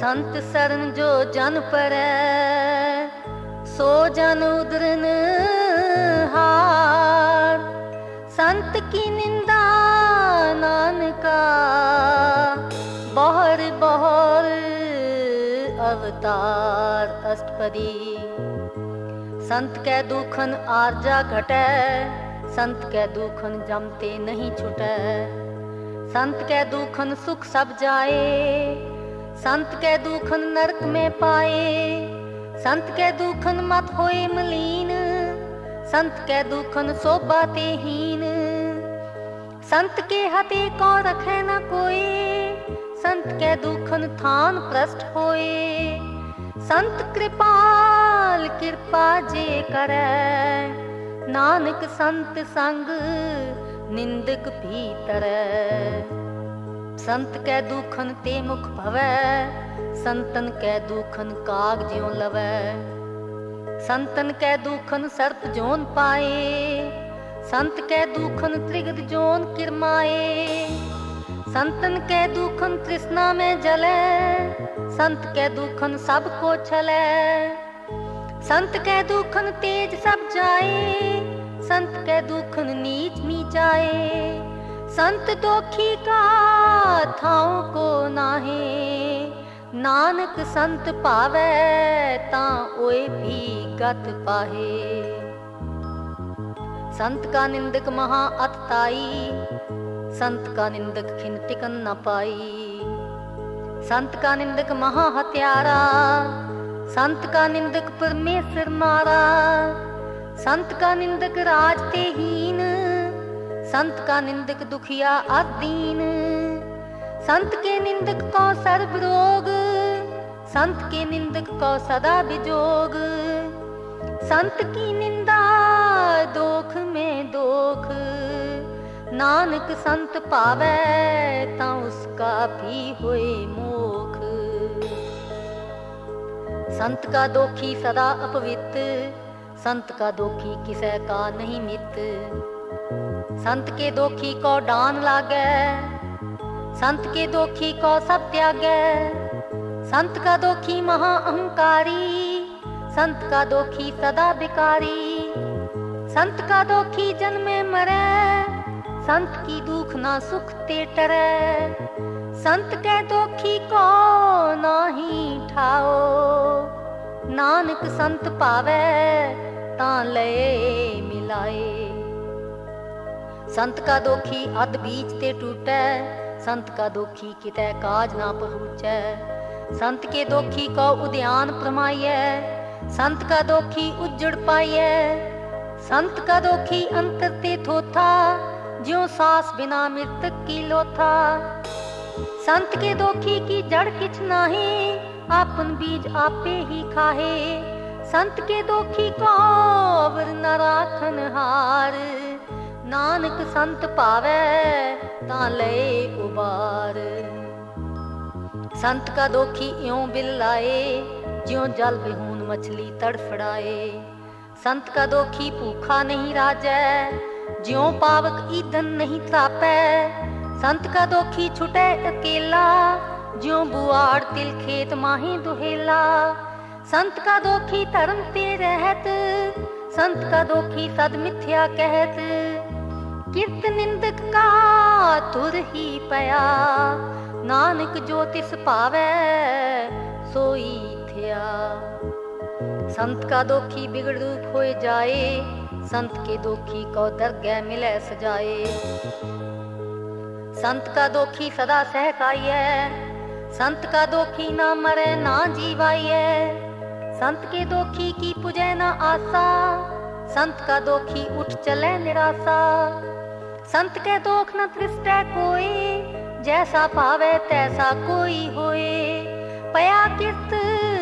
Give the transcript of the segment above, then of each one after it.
ਸੰਤ ਸਰਨ ਜੋ ਜਨ ਪਰੈ, ਸੋ ਜਨ ਉਦਰਨ ਹਾਰ। ਸੰਤ ਕੀ ਨਿੰਦਾ ਨਾਨਕਾ, ਬਹਰ ਬਹਰ ਅਵਤਾਰ ਅਸ਼ਟਪਦੀ। ਸੰਤ ਕੈ ਦੁਖਨ ਆਰਜਾ ਘਟੈ, ਸੰਤ ਕੈ ਦੁਖਨ ਜਮਤੇ ਨਹੀਂ ਛੁਟੈ। ਸੰਤ ਕੈ ਦੁਖਨ ਸੁਖ ਸਭ ਜਾਏ ਸੰਤ ਕੈ ਦੁਖਨ ਨਰਕ में ਪਾਏ, ਸੰਤ ਕੈ ਦੁਖਨ ਮਤ ਹੋਏ ਮਲੀਨ, ਸੰਤ ਕੈ ਦੁਖਨ ਸੋਭਾ ਤੇ ਹੀਨ। ਸੰਤ ਕੇ ਹਤੇ ਕੋ ਰਖੈ ਨਾ ਕੋਏ, ਸੰਤ ਕੈ ਦੁਖਨ ਥਾਨ ਪ੍ਰਸਟ ਹੋਏ। ਸੰਤ ਕਿਰਪਾਲ ਕਿਰਪਾ ਜੇ ਕਰੈ, ਨਾਨਕ ਸੰਤ ਸੰਗ ਨਿੰਦਕ ਭੀਤਰੈ। ਸੰਤ ਕੈ ਦੁਖਨ ਤੇ ਮੁਖ ਭਵੈ, ਸੰਤਨ ਕੈ ਦੁਖਨ ਕਾਗ ਜਿਉ ਲਵੈ। ਸੰਤਨ ਕੈ ਦੁਖਨ ਸਰਪ ਜੋਨ ਪਾਏ, ਸੰਤ ਕੈ ਦੁਖਨ ਤ੍ਰਿਗਦ ਜੋਨ ਕਿਰਮਾਏ। ਸੰਤਨ ਕੈ ਦੁਖਨ ਤ੍ਰਿਸ਼ਨਾ ਮੈਂ ਜਲੈ, ਸੰਤ ਕੈ ਦੁਖਨ ਸਭ ਕੋ ਛਲੈ। ਸੰਤ ਕੈ ਦੁਖਨ ਤੇਜ ਸਭ ਜਾਏ, ਸੰਤ ਕੈ ਦੁਖਨ ਨੀਚ ਨੀਚਾਏ ਸੰਤ ਦੋਖੀ ਕਾ ਥਾਉ ਕੋ ਨਾਹੀ। ਨਾਨਕ ਸੰਤ ਭਾਵੈ ਤਾਂ ਓਏ ਵੀ ਗਤ ਪਾਹੇ। ਸੰਤ ਕਾ ਨਿੰਦਕ ਮਹਾ ਅਤਤਾਈ ਸੰਤ ਕਾ ਨਿੰਦਕ ਖਿਨ ਟਿਕਨ ਨ ਪਾਈ। ਸੰਤ ਕਾ ਨਿੰਦਕ ਮਹਾ ਹਤਿਆਰਾ ਸੰਤ ਕਾ ਨਿੰਦਕ ਪਰਮੇਸ਼ਰ ਮਾਰਾ। ਸੰਤ ਕਾ ਨਿੰਦਕ ਰਾਜ ਤੇ ਹੀਨ। ਸੰਤ ਕਾ ਨਿੰਦਕ ਦੁਖੀਆ ਆਦੀਨ। ਸੰਤ ਕੇ ਨਿੰਦਕ ਕੋ ਸਰਬ ਰੋਗ। ਸੰਤ ਕੇ ਨਿੰਦਕ ਕੋ ਸਦਾ ਬਿਜੋਗ। ਸੰਤ ਕੀ ਨਿੰਦਾ, ਦੋਖ ਮੇ ਦੋਖ। ਨਾਨਕ ਸੰਤ ਭਾਵੈ, ਤਾਂ ਉਸਕਾ ਵੀ ਹੋਏ ਮੋਖ। ਸੰਤ ਕਾ ਦੋਖੀ ਸਦਾ ਅਪਵਿੱਤ। ਸੰਤ ਕਾ ਦੋਖੀ ਕਿਸੈ ਕਾ ਨਹੀਂ ਮਿੱਤ। ਸੰਤ ਕੇ ਦੋਖੀ ਕੋ ਡਾਨ ਲਾਗੈ ਸੰਤ ਕੇ ਦੋਖੀ ਕੋ ਸਭ ਤਿਆਗੈ ਸੰਤ ਕਾ ਦੋਖੀ ਮਹਾ ਅਹੰਕਾਰੀ ਸੰਤ ਕਾ ਦੋਖੀ ਸਦਾ ਬਿਕਾਰੀ ਸੰਤ ਕਾ ਦੋਖੀ ਜਨਮੇ ਮਰੈ ਸੰਤ ਕੀ ਦੁਖ ਨਾ ਸੁਖ ਤੇ ਟਰੈ ਸੰਤ ਕੈ ਦੋਖੀ ਕੋ ਨਾਹੀ ਠਾਓ ਨਾਨਕ ਸੰਤ ਭਾਵੈ ਤਾਂ ਲਏ ਮਿਲਾਏ ਸੰਤ ਕਾ ਦੋਖੀ ਅਦ ਬੀਜ ਤੇ ਟੂਟੈ ਸੰਤ ਕਾ ਦੋਖੀ ਕਿਤੈ ਕਾਜ ਨਾ ਪਹੁੰਚੈ ਸੰਤ ਕੇ ਦੋਖੀ ਕੋ ਉਦਿਆਨ ਪ੍ਰਮਾਈਐ ਸੰਤ ਕਾ ਦੋਖੀ ਉਜੜ ਪਾਈਐ ਸੰਤ ਕਾ ਦੋਖੀ ਅੰਤਰ ਤੇ ਥੋਥਾ ਜਿਉ ਸਾਸ ਬਿਨਾ ਮਿਰਤਕ ਕੀ ਲੋਥਾ ਸੰਤ ਕੇ ਦੋਖੀ ਕੀ ਜੜ ਕਿਛ ਨਾਹੀ ਆਪਨ ਬੀਜ ਆਪੇ ਹੀ ਖਾਹੇ ਸੰਤ ਕੇ ਦੋਖੀ ਕੋ ਅਵਰ ਨ ਰਾਖਨ ਹਾਰ ਨਾਨਕ ਸੰਤ ਭਾਵੈ ਤਾਂ ਲਏ ਉਬਾਰ ਸੰਤ ਕਾ ਦੋਖੀ ਇਉ ਬਿਲ ਜਿਉ ਜਲ ਬਿਹੂਨ ਮਛਲੀ ਤੜਫੜਾਏ ਸੰਤ ਕਾ ਦੋਖੀ ਭੂਖਾ ਨਹੀਂ ਰਾਜੈ, ਜਿਉ ਪਾਵਕ ਈਦਨ ਨਹੀਂ ਤਾਪੈ ਸੰਤ ਕਾ ਦੋਖੀ ਛੁਟੈ ਅਕੇਲਾ, ਜਿਉ ਬੁਆੜ ਤਿਲ ਖੇਤ ਮਾਹੀ ਦੁਹੇਲਾ। ਸੰਤ ਕਾ ਦੋਖੀ ਧਰਮ ਤੇ ਰਹਿਤ, ਸੰਤ ਕਾ ਦੋਖੀ ਸਦ ਮਿਥਿਆ ਕਹਿਤ। ਕਿਰਤ ਨਿੰਦਕ ਕਾ ਤੁਰ ਹੀ ਪਿਆ ਨਾਨਕ ਜੋ ਤਿਸ ਭਾਵੈ ਸੋਈ ਥਿਆ ਸੰਤ ਕਾ ਦੋਖੀ ਬਿਗੜ ਰੂਪ ਹੋਏ ਜਾਏ ਸੰਤ ਕੇ ਦੋਖੀ ਕੋ ਦਰਗਹਿ ਮਿਲੈ ਸਜਾਏ ਸੰਤ ਕਾ ਦੋਖੀ ਸਦਾ ਸਹਿਕਾਈਐ ਸੰਤ ਕਾ ਦੋਖੀ ਨਾ ਮਰੇ ਨਾ ਜੀਵਾਈਐ ਸੰਤ ਕੇ ਦੋਖੀ ਕੀ ਪੁਜੈ ਨਾ ਆਸਾ ਸੰਤ ਕਾ ਦੋਖੀ ਉਠ ਚਲੇ ਨਿਰਾਸਾ ਸੰਤ ਕੇ ਦੋਖ ਨ ਤ੍ਰਿਸ਼ਟੈ ਕੋਈ, ਜੈਸਾ ਭਾਵੇ ਤੈਸਾ ਕੋਈ ਹੋਏ। ਪਿਆ ਕਿਤ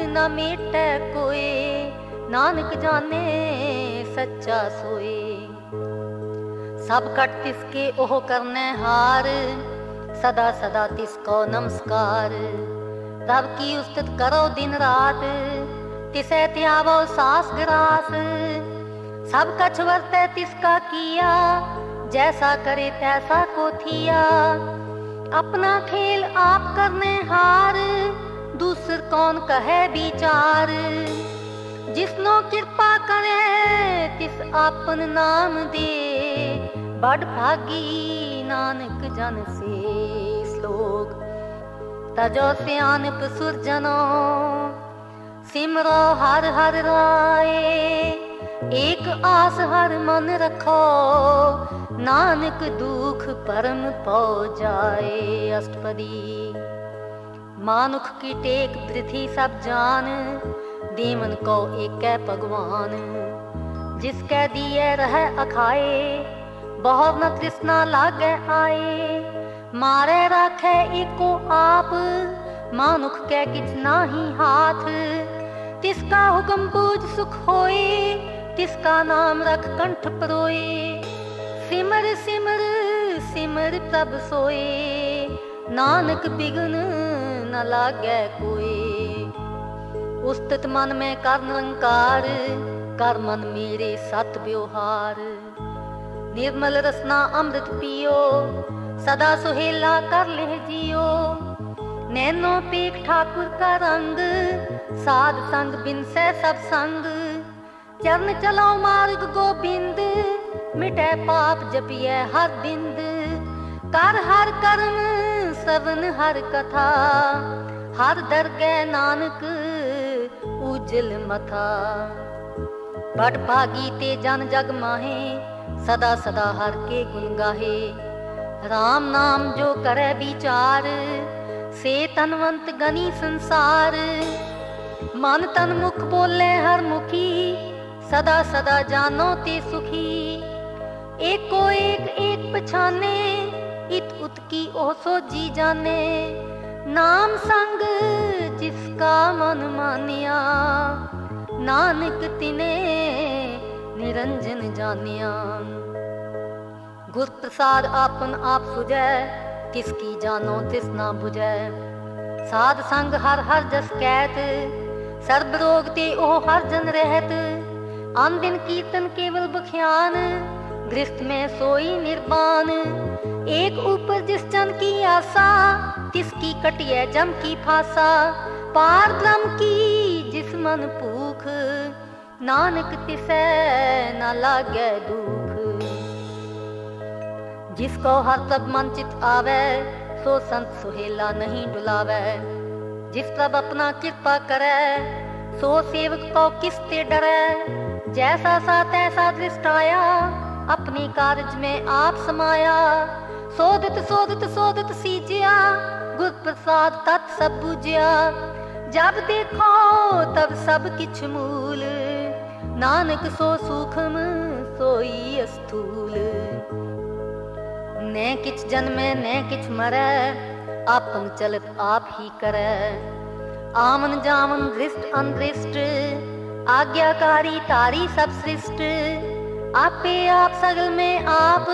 ਨ ਮੇਟੈ ਕੋਈ ਨਾਨਕ ਜਾਣੇ ਸੱਚਾ ਸੋਏ। ਸਭ ਕਟ ਤਿਸ ਕੇ ਉਹ ਕਰਨੇ ਹਾਰ, ਸਦਾ ਸਦਾ ਤਿਸ ਕੋ ਨਮਸਕਾਰ। ਰਬ ਕੀ ਉਸਤਤ ਕਰੋ ਦਿਨ ਰਾਤ, ਤਿਸੈ ਧਿਆਵੋ ਸਾਸ ਗਰਾਸ। ਸਭ ਕਛ ਵਰਤੈ ਤਿਸ ਕਾ ਕੀਆ जैसा करे तैसा को थिया। अपना खेल आप करने हार, दूसर कौन कहे विचार। जिसनो कृपा करे, तिस आपन नाम दे। बड़ भागी नानक जन से श्लोक। तजो सियानप सुरजनो सिमरो हर हर राय। ਏਕ ਆਸ ਹਰ ਮਨ ਰਖੋ ਨਾਨਕ ਦੁਖ ਪਰਮ ਪਉ ਜਾਏ ਅਸ਼ਟਪਦੀ ਮਾਨੁਖ ਕੀ ਟੇਕ ਬ੍ਰਿਥੀ ਸਭ ਜਾਨ ਦੇਵਨ ਕੋ ਏਕੈ ਭਗਵਾਨ ਜਿਸ ਕੈ ਦੀਏ ਰਹਿ ਅਖਾਏ ਬਹੁਤ ਨ ਤ੍ਰਿਸ਼ਨਾ ਲਾਗੇ ਆਏ ਮਾਰੇ ਰਾਖੇ ਏਕੋ ਆਪ ਮਾਨੁਖ ਕੈ ਕਿਛ ਨਾਹੀ ਹਾਥ ਤਿਸ ਕਾ ਹੁਕਮ ਬੂਝ ਸੁਖ ਹੋਏ ਤਿਸ ਕਾ ਨਾਮ ਰਖ ਕੰਠ ਪਰੋਏ? ਸਿਮਰ ਸਿਮਰ ਸਿਮਰ ਪ੍ਰਭ ਸੋਏ। ਨਾਨਕ ਬਿਗਨ ਉਸਤਤ ਮਨ ਮੈਂ ਕਰ ਨਿਰੰਕਾਰ ਕਰ ਮਨ ਮੇਰੇ ਸਤ ਵਿਵਹਾਰ। ਨਿਰਮਲ ਰਸਨਾ ਅੰਮ੍ਰਿਤ ਪੀਓ, ਸਦਾ ਸੁਹੇਲਾ ਕਰ ਲਹਿ ਜਿਓ। ਨੈਨੋ ਪੀਕ ਠਾਕੁਰ ਕਾ ਰੰਗ, ਸਾਧ ਸੰਗ ਬਿਨ ਸਹਿ ਸਭ ਸੰਗ। ਚਰਨ ਚਲਾਉ ਮਾਰਗ ਗੋਬਿੰਦ, ਮਿਟੈ ਪਾਪ ਜਪੀਐ ਹਰ ਬਿੰਦ। ਕਰ ਹਰ ਕਰਮ, ਸਵਨ ਹਰ ਕਥਾ, ਹਰ ਦਰਗਹਿ ਨਾਨਕ ਉਜਲ ਮਥਾ। ਬੜ ਭਾਗੀ ਤੇ ਜਨ ਜਗ ਮਾਹੇ, ਸਦਾ ਸਦਾ ਹਰ ਕੇ ਗੁਣ ਗਾਹੇ। RAM ਨਾਮ ਜੋ ਕਰੈ ਵਿਚਾਰ, ਸੇ ਤਨਵੰਤ ਗਨੀ ਸੰਸਾਰ। ਮਨ ਤਨ ਮੁਖ ਬੋਲੇ ਹਰ ਮੁਖੀ ਸਦਾ ਸਦਾ ਜਾਨੋ ਤੇ ਸੁਖੀ ਏਕੋ ਏਕ ਏਕ ਪਛਾਨੇ ਇਤ ਉਤ ਕੀ ਉਹ ਸੋ ਜੀ ਜਾਣੇ ਨਾਮ ਸੰਗ ਜਿਸ ਕਾ ਮਨ ਮਾਨਿਆ ਨਾਨਕ ਤਿਨੇ ਨਿਰੰਜਨ ਜਾਣਿਆ ਗੁਰ ਪ੍ਰਸਾਦ ਆਪਨ ਆਪ ਸੁਜੈ ਤਿਸ ਕੀ ਜਾਨੋ ਤਿਸ ਨਾ 부ਜੈ ਸਾਧ ਸੰਗ ਹਰ ਹਰ ਜਸ ਕਹਿਤ ਸਰਬ ਰੋਗ ਤੇ आम दिन कीर्तन केवल बख्यान, गृहस्थ में सोई निर्बान एक ऊपर जिस जन की आशा, तिसकी कटिए जम की फासा। पार लम की जिस मन भूख, नानक तिसे न लागे दुख। जिसको हर सब मन चित आवे, सो संत सुहेला नहीं डुलावे। जिस सब अपना कृपा करे, सो सेवक को किस ते डरे? जैसा सा तैसा दृष्टाया अपनी कारज में आप समाया। सोदत सोदत सोदत सीजिया गुर प्रसाद तत् सब बुझिया। जब देखो, तब सब किछ मूल। नानक सो सूखम, सोई अस्थूल। न किछ जन्मे, न किछ मरै, आपन चलत आप ही करे। आमन जामन दृष्ट, अनदृष्ट आज्ञाकारी तारी सब सृष्ट। आपे आप सगल में आप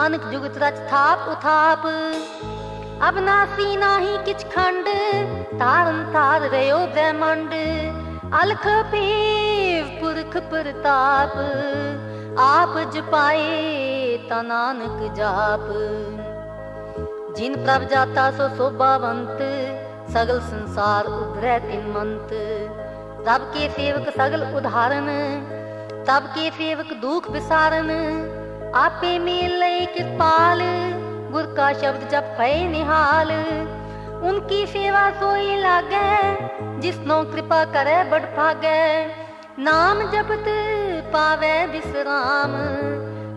अनक जुगत रच थाप उथाप। अब नासी नाही किछ खंड, तारन तार रयो ब्रह्मंड। अलख पेव पुरख प्रताप, आप जपाए ता नानक जाप। जिन प्रभ जाता सो शोभावंत, सगल संसार उधरै तिन मंत। ਰਬ ਕੇ ਸੇਵਕ ਸਗਲ ਉਧਾਰਨ? ਤਬ ਕੇ ਸੇਵਕ ਦੁਖ ਵਿਸਾਰਨ? ਆਪੇ ਮੇਲ ਲਈ ਕਿਰਪਾਲ, ਗੁਰ ਕਾ ਸ਼ਬਦ ਜਪ ਹੈ ਨਿਹਾਲ। ਉਨਕੀ ਸੇਵਾ ਸੋਈ ਲਾਗੈ ਜਿਸਨੋ ਕਿਰਪਾ ਕਰੈ ਬੜ ਭਾਗੈ। ਨਾਮ ਜਪਤ ਪਾਵੈ ਬਿਸਰਾਮ,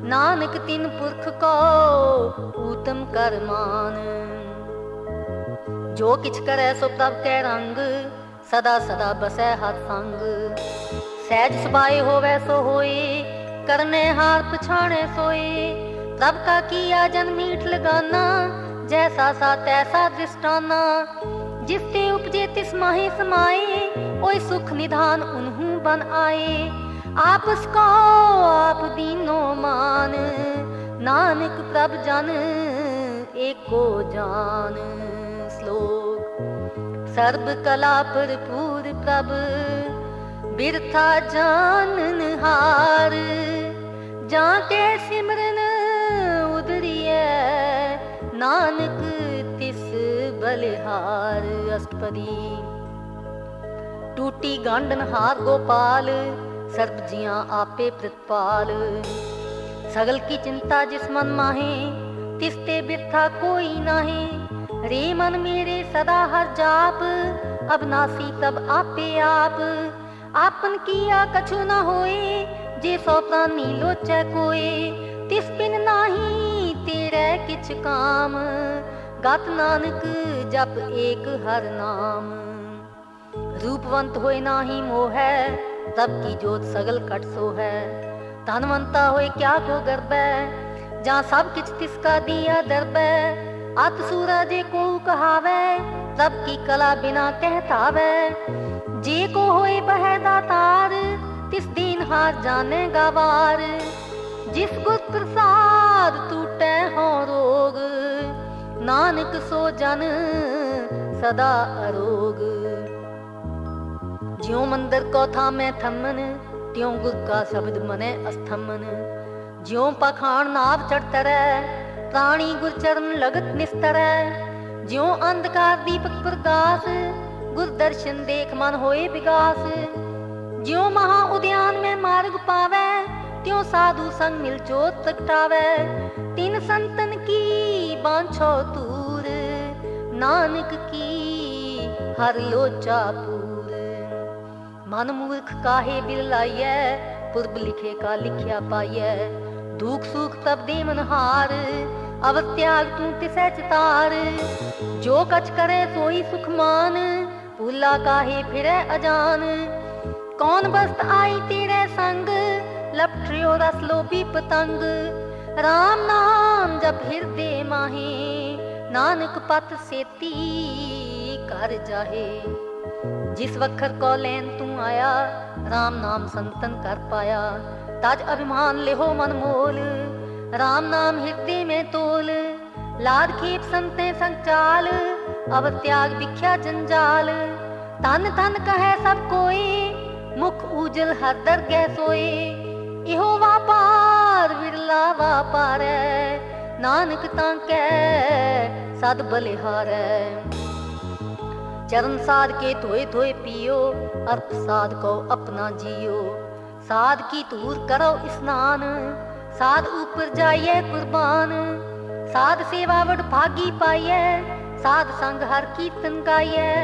ਨਾਨਕ ਤਿਨ ਪੁਰਖ ਕੋ ਊਤਮ ਕਰਮਾਨ। ਜੋ ਕਿਛ ਕਰੈ ਸੋ ਤਬ ਕੈ ਰੰਗ ਸਦਾ ਸਦਾ ਬਸੈ ਹੱਥ ਸੰਗ। ਸਹਿਜ ਸੁਭਾਈ ਹੋਵੇ ਸੋ ਹੋਈ ਕਰਨੇ ਹਾਰ ਪਛਾਣੇ ਸੋਈ ਪ੍ਰਭ ਕਾ ਕੀਆ ਜਨ ਮੀਠ ਲਗਾਨਾ, ਜੈਸਾ ਸਾ ਤੈਸਾ ਦਿਸਟਾਨਾ ਜਿਸ ਤੇ ਉਪਜੇ ਤਿਸ ਮਾਹੀ ਸਮਾਏ, ਓਏ ਸੁਖ ਨਿਧਾਨ ਉਨਹੂ ਬਨ ਆਏ। ਆਪਸ ਕੋ ਆਪ ਦੀਨੋ ਮਾਨ, ਨਾਨਕ ਪ੍ਰਭ ਜਨ, ਏਕੋ ਜਾਨ। ਸਲੋ ਸਰਬ ਕਲਾ ਭਰਪੂਰ ਪ੍ਰਭ, ਬਿਰਥਾ ਜਾਨ ਹਾਰ ਜਾਂ ਕੇ ਸਿਮਰਨ ਉਦਰੀਐ, ਨਾਨਕ ਤਿਸ ਬਲਿਹਾਰ ਅਸਪਦੀ ਟੂਟੀ ਗਾਂਡਨ ਨਹਾਰ ਗੋਪਾਲ, ਸਰਬ ਜੀਆਂ ਆਪੇ ਪ੍ਰਤਪਾਲ। ਸਗਲ ਕੀ ਚਿੰਤਾ ਜਿਸ ਮਨ ਮਾਹੇ, ਤਿਸ ਤੇ ਬਿਰਥਾ ਕੋਈ ਨਾਹੀ ਰੇ ਮਨ ਮੇਰੇ ਸਦਾ ਹਰ ਜਾਪ, ਅਬਨਾਸੀ ਤਬ ਆਪੇ ਆਪ। ਆਪਨ ਕੀਆ ਕਛੂ ਨਾ ਹੋਏ, ਜੇ ਸੋ ਪ੍ਰਾਨੀ ਲੋਚੈ ਕੋਏ। ਤਿਸ ਬਿਨ ਨਾਹੀ ਤੇਰੇ ਕਿਛ ਕਾਮ, ਗਤ ਨਾਨਕ ਜਪ ਏਕ ਹਰ ਨਾਮ। ਰੂਪਵੰਤ ਹੋਏ ਨਾਹੀ ਮੋਹ ਹੈ ਤਬ ਕੀ ਜੋਤ ਸਗਲ ਕਟ ਸੋ ਹੈ ਧਨਵੰਤਾ ਹੋਏ ਕਿਆ ਕੋ ਗਰਬੈ, ਜਾਂ ਸਭ ਕਿਛ ਤਿਸ ਕਾ ਦੀਆ ਦਰਬੈ। ਅਤ ਸੂਰਜ ਕੋ ਕਹਾਵੇ, ਸਭ ਕੀ ਕਲਾ ਬਿਨਾ ਕਹਿਤਾਵੇ ਜੇ ਕੋ ਹੋਏ ਬਹਿ ਦਾਤਾਰ ਤਿਸ ਦੀਨ ਹਾਰ ਜਾਣੇ ਗਵਾਰ। ਜਿਸ ਗੁਰ ਪ੍ਰਸਾਦ ਟੂਟੈ ਹੋ ਰੋਗ, ਨਾਨਕ ਸੋ ਜਨ ਸਦਾ ਅਰੋਗ। ਜਿਉ ਮੰਦਰ ਕੋ ਥਾਮੈ ਥੰਮਨ, ਤਿਉ ਗੁਰ ਕਾ ਸ਼ਬਦ ਮਨੇ ਅਸਥਮਨ। ਜਿਉ ਪਖਾਣ ਨਾਵ ਚੜਤਰੈ ਪ੍ਰਾਣੀ ਗੁਰਚਰਨ ਲਗਤ ਨਿਸਤਰੈ ਜਿਉ ਅੰਧਕਾਰ ਦੀਪਕ ਪ੍ਰਗਾਸ ਗੁਰ ਦਰਸ਼ਨ ਦੇਖ ਮਨ ਹੋਏ ਵਿਗਾਸ। ਜਿਉ ਮਹਾ ਉਦਿਆਨ ਮੈਂ ਮਾਰਗ ਪਾਵੈ, ਤਿਉ ਸਾਧੂ ਸੰਗ ਮਿਲ ਜੋਤ ਪ੍ਰਗਟਾਵੈ। ਤਿਨ ਸੰਤਨ ਕੀ ਬਾਂਛੋ ਤੂਰ ਨਾਨਕ ਕੀ ਹਰ ਲੋਚਾ ਪੂਰ। ਮਨ ਮੂਰਖ ਕਾਹੇ ਬਿਲ ਲਾਈਐ ਪੁਰਬ ਲਿਖੇ ਕਾ ਲਿਖਿਆ ਪਾਈਐ। ਦੁਖ ਸੁਖ ਤਬਦੀ ਮਨਹਾਰ ਅਵਤਿਆਗ ਤੂੰ ਤਿਸੈ ਚਤਾਰ ਜੋ ਕਛ ਕਰੇ ਸੋਈ ਸੁਖ ਮਾਨ ਭੂਲਾ ਕਾਹੇ ਫਿਰੈ ਅਜਾਨ। ਕੌਣ ਬਸਤ ਆਈ ਤੇਰੇ ਸੰਗ ਲਪਟਿਓ ਰਸ ਲੋਭੀ ਪਤੰਗ। RAM ਨਾਮ ਜਪ ਹਿਰਦੇ ਮਾਹੀ, ਨਾਨਕ ਪਤ ਸੇਤੀ ਕਰ ਜਾਹੇ। ਜਿਸ ਵਖਰ ਕੋ ਲੈਨ ਤੂੰ ਆਇਆ RAM ਨਾਮ ਸੰਤਨ ਕਰ ਪਾਇਆ। ਤਜ ਅਭਿਮਾਨ ਲਿਹੋ ਮਨ ਮੋਲ RAM ਨਾਮ ਹਿਰਦੇ ਮੇ ਤੋਲ ਲਾਦ ਖੇਪ ਸੰਤੇ ਸੰਚਾਲ ਅਵ ਤਿਆਗ ਵਿਖਿਆ ਜੰਜਾਲ ਤਨ ਤਨ ਕਹੈ ਸਭ ਕੋਈ ਮੁਖ ਉਜਲ ਹਰ ਦਰਗਹਿ ਸੋਏ ਇਹੋ ਵਾਪਾਰ ਵਿਰਲਾ ਵਾਪਾਰੈ ਨਾਨਕ ਤਾਂ ਕੈ ਸਦ ਬਲਿਹਾਰੈ ਚਰਨ ਸਾਧ ਕੇ ਧੋਏ ਧੋਏ ਪੀਓ ਅਰਪ ਸਾਧ ਕੋ ਆਪਣਾ ਜੀਓ ਸਾਧ ਕੀ ਧੂਰ ਕਰੋ ਇਸਨਾਨ ਸਾਧ ਉਪਰ ਜਾਈਏ ਕੁਰਬਾਨ ਸਾਧ ਸੇਵਾ ਵਡ ਭਾਗੀ ਪਾਈਐ ਸਾਧ ਸੰਗ ਹਰ ਕੀਰਤਨ ਗਾਈਐ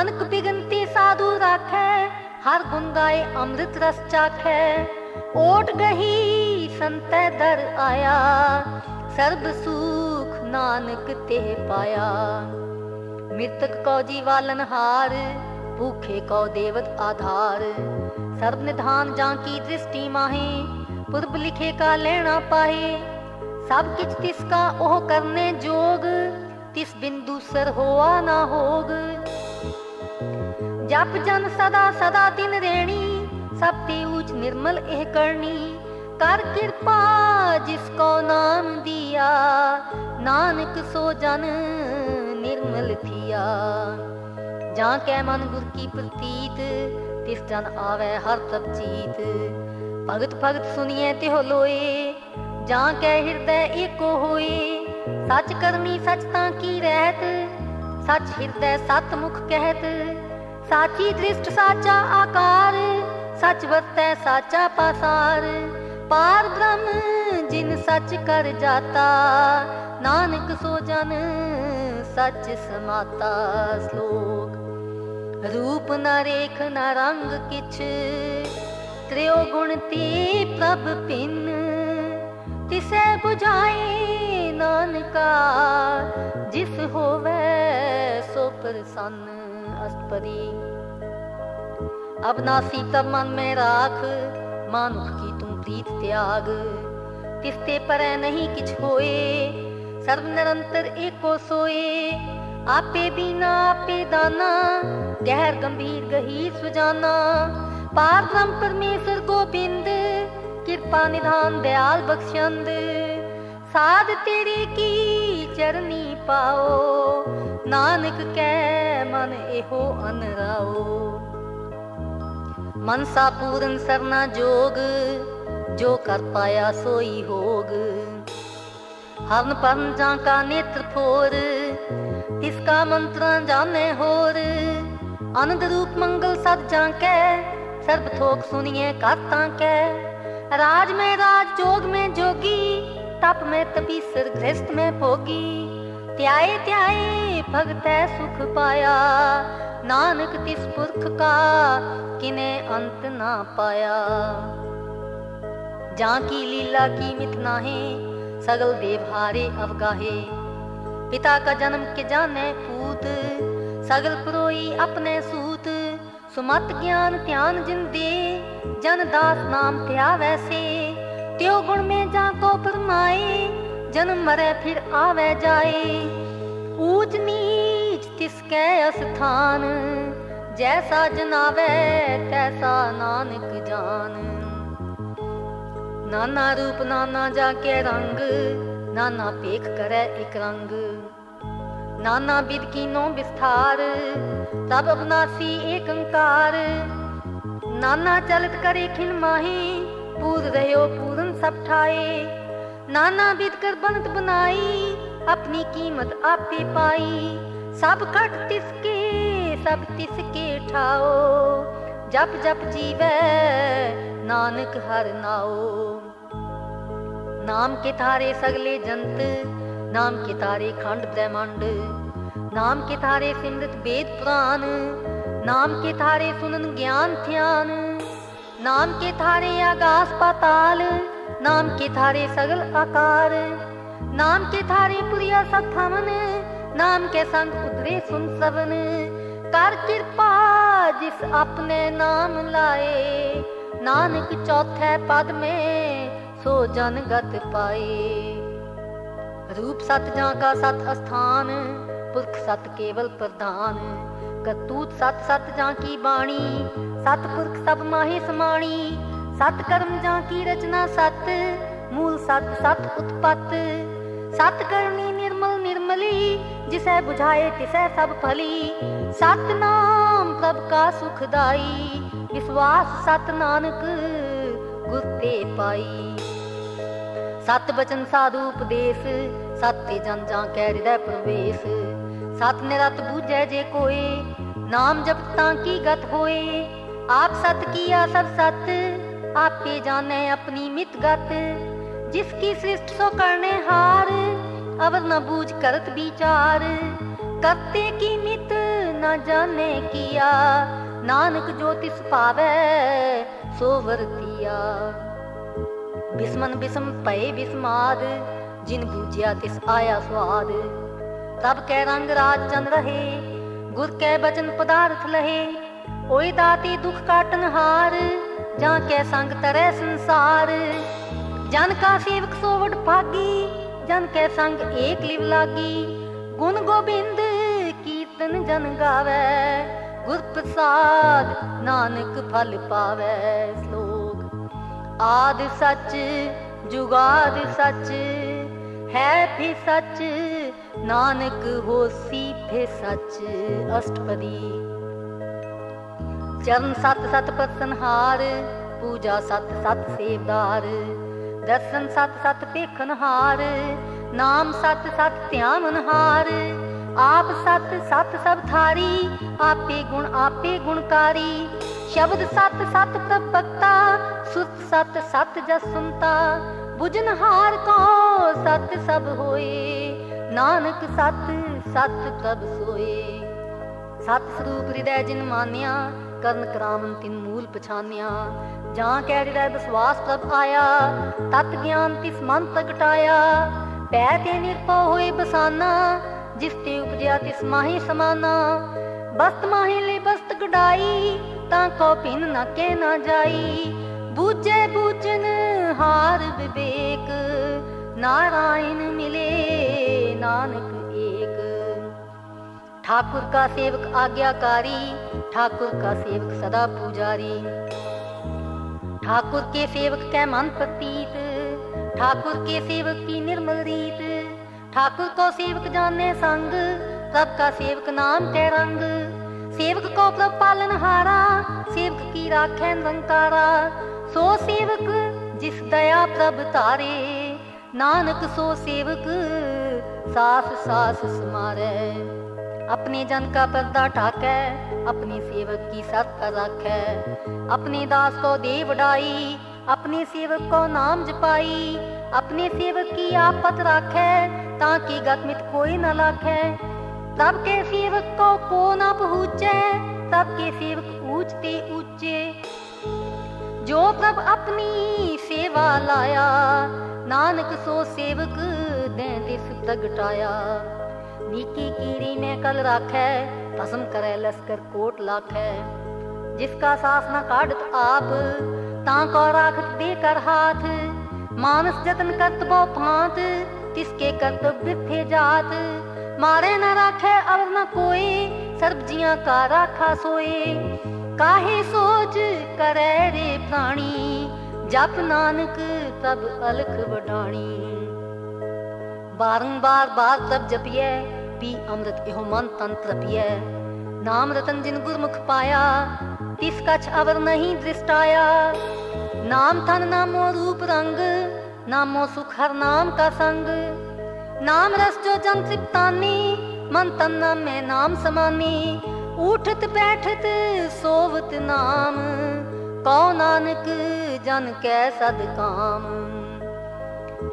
ਅਨਕ ਬਿਗੰਤੀ ਸਾਧੂ ਰਾਖੈ ਹਰ ਗੁਣ ਗਾਏ ਅੰਮ੍ਰਿਤ ਰਸ ਚਾਖੈ ਓਟ ਗਹੀ ਸੰਤੈ ਦਰ ਆਇਆ ਸਰਬ ਸੁਖ ਨਾਨਕ ਤੇ ਪਾਇਆ ਮ੍ਰਿਤਕ ਕੋ ਜੀਵਾਲਨ ਹਾਰ ਭੂਖੇ ਕੋ ਦੇਵਤ ਆਧਾਰ ਸਰਬ ਨਿਧਾਨ ਜਾਂ ਕੀ ਦ੍ਰਿਸ਼ਟੀ ਮਾਹੇ? ਪੁਰਬ ਲਿਖੇ ਕਾ ਲੈਣਾ ਪਾਏ ਸਭ ਕਿਛ ਤਿਸ ਕਾ ਉਹ ਕਰਨੇ ਜੋਗ, ਤਿਸ ਬਿੰਦੂ ਸਰ ਹੋਆ ਨਾ ਹੋਗ। ਜਪ ਜਨ ਸਦਾ ਸਦਾ ਦਿਨ ਰੇਣੀ, ਸਭ ਤੇ ਉਚ ਨਿਰਮਲ ਇਹ ਕਰਨੀ। ਕਰ ਕਿਰਪਾ ਜਿਸ ਕੋ ਨਾਮ ਦਿਆ, ਨਾਨਕ ਸੋ ਜਨ ਨਿਰਮਲ ਥੀਆ। ਜਾਂ ਕੈ ਮਨ ਗੁਰ ਕੀ ਪ੍ਰਤੀਤ, ਤਿਸ ਜਨ ਆਵੇ ਹਰ ਤਬ ਚੀਤ। ਭਗਤ ਭਗਤ ਸੁਨੀਏ ਤਿਹ ਲੋਏ, ਜਾਂ ਕੈ ਹਿਰਦੈ ਏਕੋ ਹੋਏ। ਸੱਚ ਕਰਨੀ ਸੱਚ ਤਾਂ ਕੀ ਰਹਿਤ, ਸੱਚ ਹਿਰਦੈ ਸਤ ਮੁਖ ਕਹਿਤ। ਸਾਚੀ ਦ੍ਰਿਸ਼ਟ ਸਾਚਾ ਆਕਾਰ, ਸੱਚ ਵਰਤੈ ਸਾਚਾ ਪਾਸਾਰ। ਪਾਰ ਬ੍ਰਹਮ ਜਿਨ ਸੱਚ ਕਰ ਜਾਤਾ, ਨਾਨਕ ਸੋ ਜਨ ਸੱਚ ਸਮਾਤਾ ਸ਼ਲੋਕ। ਰੂਪ ਨ ਰੇਖ ਨ ਰੰਗ ਕਿਛ ਤ੍ਰਿਓ ਗੁਣ ਤੇ ਪ੍ਰਭ ਪਿੰਨ ਤਿਸੈ 부ਝਾਏ ਨਾਨਕਾ ਜਿਸ ਹੋਵੇ ਸੋ ਪ੍ਰਸੰਨ ਅਸਪਰੀ ਅਬਨਾਸੀ ਤਬ ਮਨ ਮੈਂ ਰਾਖ ਮਾਨੁਖ ਕੀ ਤੂੰ ਪ੍ਰੀਤ ਤਿਆਗ ਤਿਸਤੇ ਪਰੈ ਨਹੀਂ ਕਿਛ ਹੋਏ ਸਰਬ ਨਿਰੰਤਰ ਏਕੋ ਸੋਏ ਆਪੇ ਬਿਨਾ ਆਪੇ ਦਾਨਾ ਗਹਿਰ ਗੰਭੀਰ ਗਹੀ ਸੁਜਾਨਾ। ਪਾਰ ਬ੍ਰਹਮ ਪਰਮੇਸ਼ਰ ਗੋਬਿੰਦ, ਕਿਰਪਾ ਨਿਧਾਨ ਦਿਆਲ ਬਖਸ਼ੰਦ। ਸਾਧ ਤੇਰੇ ਕੀ ਚਰਨੀ ਪਾਓ, ਨਾਨਕ ਕੈ ਮਨ ਇਹੋ ਅਨਰਾਓ ਮਨਸਾ ਪੂਰਨ ਸਰਨਾ ਜੋਗ, ਜੋ ਕਰ ਪਾਇਆ ਸੋਈ ਹੋਗ। ਹਰਨ ਪਰਨ ਜਾਂ ਕਾ ਨੇਤਰ ਫੋਰ इसका मंत्र जाने होर। आनंद रूप मंगल सद जाके सर्व थोक सुनिए काता के। राज में राज, जोग में जोगी, तप में तपी, सर गृहस्थ में भोगी। त्याए त्याए भगत सुख पाया, नानक तिस पुरख का किने अंत ना पाया। जा की लीला की मिथना है सगल देव हारे अवगाहे। पिता का जन्म के जाने पूत सगल पुरोई अपने सूत सुमत ज्ञान ध्यान जिन दे जन दास नाम त्या वैसे त्यो गुण में जा को फरमाए जन्म मरे फिर आवे जाए ऊंच नीच तिसके स्थान जैसा जनावे तैसा नानक जान ਨਾਨਾ ਰੂਪ ਨਾਨਾ ਜਾ ਕੇ ਰੰਗ ਨਾਨਾ ਪੇਖ ਕਰੈ ਇਕ ਰੰਗ ਨਾਨਾ ਵਿਦ ਕੀਨੋ ਵਿਸਥਾਰ ਤਬ ਅਬਨਾਸੀ ਏਕ ਨਾਨਾ ਚਲਤ ਕਰੇ ਖਿਨ ਮਾਹੀ ਪੂਰ ਰਹਿਓ ਪੂਰਨ ਸਭ ਠਾਏ। ਨਾਨਾ ਵਿਦ ਕਰ ਬਨਤ ਬਨਾਈ, ਆਪਣੀ ਕੀਮਤ ਆਪੇ ਪਾਈ। ਸਭ ਘਟ ਤਿਸਕੇ ਸਭ ਤਿਸਕੇ ਠਾਓ। ਜਪ ਜਪ ਜੀਵੈ, ਨਾਨਕ ਹਰ ਨਾਓ। ਨਾਮ ਕੇ ਤਾਰੇ ਸਗਲੇ ਜੰਤ ਨਾਮ ਕੇ ਤਾਰੇ ਖੰਡ ਬ੍ਰਹਮੰਡ ਨਾਮ ਕੇ ਤਾਰੇ ਸਿਮਰਤ ਵੇਦ ਪੁਰਾਨ ਨਾਮ ਕੇ ਤਾਰੇ ਸੁਨਨ ਗਿਆਨ ਧਿਆਨ ਨਾਮ ਕੇ ਤਾਰੇ ਆਗਾਸ ਪਾਤਾਲ ਨਾਮ ਕੇ ਤਾਰੇ ਸਗਲ ਆਕਾਰ ਨਾਮ ਕੇ ਤਾਰੇ ਪੁਰੀਆ ਸਭ ਥਮਨ ਨਾਮ ਕੇ ਸੰਗ ਉਦਰੇ ਸੁਨ ਸਵਨ ਕਰ ਕਿਰਪਾ ਜਿਸ ਆਪਣੇ ਨਾਮ ਲਾਏ ਨਾਨਕ ਚੌਥੇ ਪਦ ਮੇ ਸੋ ਜਨ ਗਤ ਪਾਏ ਰੂਪ ਸਤ ਜਾਂ ਕਾ ਸਤ ਅਸਥਾਨ ਪੁਰਖ ਸਤ ਕੇਵਲ ਪ੍ਰਧਾਨ। ਕਤੂਤ ਸਤ ਸਤ ਜਾਂ ਕੀ ਬਾਣੀ, ਸਤ ਪੁਰਖ ਸਭ ਮਾਹੀ ਸਮਾਣੀ। ਸਤ ਕਰਮ ਜਾਂ ਕੀ ਰਚਨਾ ਸਤ, ਮੂਲ ਸਤ ਸਤ ਉਤਪਤ। ਸਤ ਕਰਨੀ ਨਿਰਮਲ ਨਿਰਮਲੀ, ਜਿਸੈ 부ਝਾਏ ਤਿਸੈ ਸਭ ਭਲੀ। ਸਤ ਨਾਮ ਪ੍ਰਭ ਕਾ ਸੁਖਦਾਈ ਵਿਸ਼ਵਾਸ ਸਤ ਨਾਨਕ ਗੁਰ ਤੇ ਪਾਈ। ਸਤ ਬਚਨ ਸਾਧੂ ਉਪਦੇਸ਼, ਸਤਿ ਜਨ ਜਾਂ ਕਹਿ ਹਿਰਦੈ ਪ੍ਰਵੇਸ਼। ਸਤ ਨਿਰਤ ਬੂਝੈ ਜੇ ਕੋਏ, ਨਾਮ ਜਪ ਤਾਂ ਕੀ ਗਤ ਹੋਏ? ਆਪ ਸਤ ਕੀਆ ਸਭ ਸਤ, ਆਪੇ ਜਾਣੈ ਆਪਣੀ ਮਿਤ ਗਤ। ਜਿਸ ਕੀ ਸ੍ਰਿਸ਼ਟ ਸੋ ਕਰਨੇ ਹਾਰ, ਅਵਰ ਨ ਬੂਝ ਕਰਤ ਵਿਚਾਰ। ਕਰਤੇ ਕੀ ਮਿਤ, ਨ ਜਾਣੇ ਕੀਆ। ਨਾਨਕ ਜੋ ਤਿਸ ਪਾਵੈ, ਸੋ ਵਰਤੀਆ। ਬਿਸਮਨ ਬਿਸਮ ਪਏ ਬਿਸਮਾਦ, ਜਿਨ ਬੂਝਿਆ ਤਿਸ ਆਇਆ ਸਵਾਦ ਤਬ ਕੈ ਰੰਗ ਰਾਜ ਚੰਦ ਰਹੇ, ਗੁਰ ਕੈ ਬਚਨ ਪਦਾਰਥ ਲਹੇ। ਓਏ ਦਾਤੀ ਦੁਖ ਕਾਟਨ ਹਾਰ, ਜਾਂ ਕੈ ਸੰਗ ਤਰੈ ਸੰਸਾਰ। ਜਨ ਕਾ ਸੇਵਕ ਸੋਵਟ ਭਾਗੀ, ਜਨ ਕੈ ਸੰਗ ਏਕ ਲਿਵ ਲਾਗੀ। ਗੁਣ ਗੋਬਿੰਦ ਕੀਰਤਨ ਜਨ ਗਾਵੇ, ਗੁਰ ਪ੍ਰਸਾਦ ਨਾਨਕ ਫਲ ਪਾਵੇ। ਸਲੋ ਆਦ ਸੱਚ, ਜੁਗਾਦ ਸੱਚ, ਹੈ ਵੀ ਸੱਚ, ਨਾਨਕ ਹੋਸੀ ਫੇ ਸੱਚ। ਅਸ਼ਟਪਦੀ। ਚਰਨ ਸਤ ਸਤ ਪਰਸਨਹਾਰ ਪੂਜਾ ਸਤ ਸਤ ਸੇਵਦਾਰ। ਦਰਸ਼ਨ ਸਤ ਸਤ ਪੇਖਨਹਾਰ ਨਾਮ ਸਤ ਸਤ ਧਿਆਨਨਹਾਰ ਆਪ ਸਤ ਸਤ ਸਭ ਥਾਰੀ ਆਪੇ ਗੁਣ ਆਪੇ ਗੁਣਕਾਰੀ। ਸ਼ਬਦ ਸਤ ਸਤ ਪ੍ਰਭਕਤਾ ਸੁਤ ਸਤ ਸਤ ਜਸ ਸੁਨਤਾ ਬੁਝਨ ਹਾਰ ਕੋ ਸਤ ਸਭ ਹੋਏ? ਨਾਨਕ ਸਤ ਸਤ ਪ੍ਰਭ ਸੋਏ। ਸਤ ਸਰੂਪ ਹਿਰਦੈ ਜਿਨ ਮਾਨਿਆ, ਕਰਨ ਕਰਾਮਨ ਤਿਨ ਮੂਲ ਪਛਾਨਿਆ। ਜਾਂ ਕਹਿ ਹਿਰਦੈ ਵਿਸਵਾਸ ਪ੍ਰਭ ਆਇਆ, ਤਤ ਗਿਆਨ ਤਿਸ ਮਨ ਤਕਟਾਇਆ ਪੈ ਤੇ ਨਿਰਭਉ ਹੋਏ ਬਸਾਨਾ, ਜਿਸ ਤੇ ਉਪਜਿਆ ਤਿਸ ਮਾਹੀ ਸਮਾਨਾ। ਬਸਤ ਮਾਹੀ ਲਈ ਬਸਤ ਗਡਾਈ ਤਾਂ ਕੋ ਪਿਨ ਨਾ ਕੇ ਨਾ ਜਾਈ ਬੂਝੇ ਬੂਝਨ ਹਾਰ ਵਿਵੇਕ ਨਾਰਾਇਣ ਮਿਲੇ ਨਾਨਕ ਏਕ ठाकुर का सेवक आज्ञाकारी ठाकुर का सेवक सदा पुजारी ठाकुर के सेवक कै मन प्रतीत ठाकुर के सेवक की निर्मल रीत ठाकुर को सेवक जाने संग सबका सेवक नाम के रंग सेवक को प्रभ पालन हारा, सेवक की राखे निरंकारा सो सेवक जिस दया प्रभ तारे, नानक सो सेवक सास सास समारे। अपने जन का पर्दा ठाकै, अपने सेवक की सत कर राखै। अपने दास को दे बढ़ाई अपने सेवक को नाम जपाई। अपने सेवक की आपत राख, ताकि गतमित कोई न लाख। तब के सेवक को को न पहुँचे तब के सेवक ऊंचते ऊँचे जो प्रभ अपनी सेवा लाया, नानक सो सेवक दे दिस नीकी कीरी में कल राखै भस्म करे लश्कर कोट लाखै। जिसका सास न काढ़त आप ताको राखत दे कर हाथ। मानस जतन करत बो फांत तिसके करत बिरथे जात। ਮਾਰੇ ਨਾ ਰਾਖੇ ਅਵਰ ਨਾ ਕੋਈ, ਸਰਬ ਜੀਆਂ ਕਾ ਰਾਖਾ ਸੋਈ ਕਾਹੀ ਸੋਚ ਕਰੈ ਰੇ ਪ੍ਰਾਣੀ ਜਪ ਨਾਨਕ ਤਬ ਅਲਖ ਵਡਾਣੀ। ਬਾਰੰਬਾਰ ਬਾਰ ਤਬ ਜਪੀਐ, ਪੀ ਅੰਮ੍ਰਿਤ ਇਹੋ ਮਨ ਤੰਤਰ ਪੀਐ ਨਾਮ ਰਤਨ ਜਿਨ ਗੁਰਮੁਖ ਪਾਇਆ, ਤਿਸ ਕਛ ਅਵਰ ਨਹੀਂ ਦ੍ਰਿਸ਼ਟਾਇਆ। ਨਾਮ ਥਨ ਨਾਮੋ ਰੂਪ ਰੰਗ ਨਾਮੋ ਸੁਖ ਹਰ ਨਾਮ ਕਾ ਸੰਗ। नाम रस जो जन तृप्तानी मन तन में नाम समानी। उठत बैठत, सोवत नाम कौ नानक जन कै सद काम।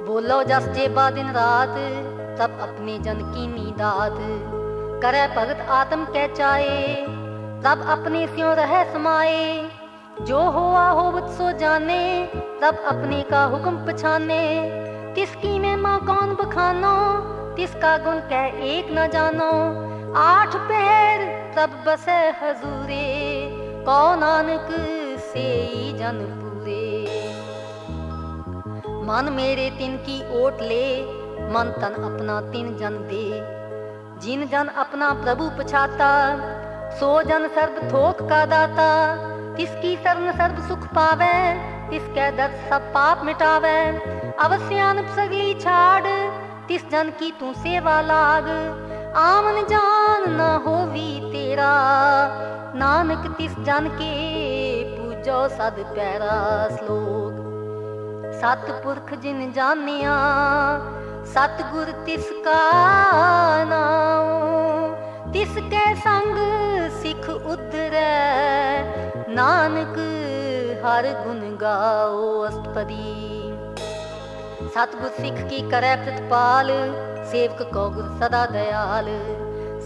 बोलो जस जेबा दिन रात, तब अपने जन की नीदात करे भगत आत्म कै चाहे तब अपने स्यों रह समाए। जो हुआ होवत सो जाने, तब अपने का हुक्म पछाने। तिसकी में माँ कौन बखानो? तिसका गुण कह एक न जानो। आठ पैर, तब बसे हजूरे। कौ नानक से जन पूरे। मन मेरे तिन की ओट ले, मन तन अपना तिन जन दे। जिन जन अपना प्रभु पछाता, सो जन सर्व थोक का दाता। तिसकी शरण सर्व सुख पावे, तिसके दर्द सब पाप मिटावे। ਅਵਸਿਆਨ ਸਗਲੀ ਛਾੜ, ਤਿਸ ਜਨ ਕੀ ਤੂੰ ਸੇਵਾ ਲਾਗ। ਆਮਨ ਜਾਨ ਨਾ ਹੋਵੀ ਤੇਰਾ, ਨਾਨਕ ਤਿਸ ਜਨ ਕੇ ਪੂਜੋ ਸਦ ਪੈਰਾ ਸ਼ਲੋਕ। ਸਤ ਪੁਰਖ ਜਿਨ ਜਾਣਿਆ ਸਤ ਗੁਰ ਤਿਸ ਕਾ ਨਾਮ ਤਿਸ ਕੇ ਸੰਗ ਸਿੱਖ ਉਧਰੈ, ਨਾਨਕ ਹਰ ਗੁਣ ਗਾਓ ਅਸਪਦੀ ਸਤਗੁਰ ਸਿੱਖ ਕੀ ਕਰੈ ਪ੍ਰਤਪਾਲ, ਸੇਵਕ ਕੋ ਗੁਰ ਸਦਾ ਦਇਆਲ।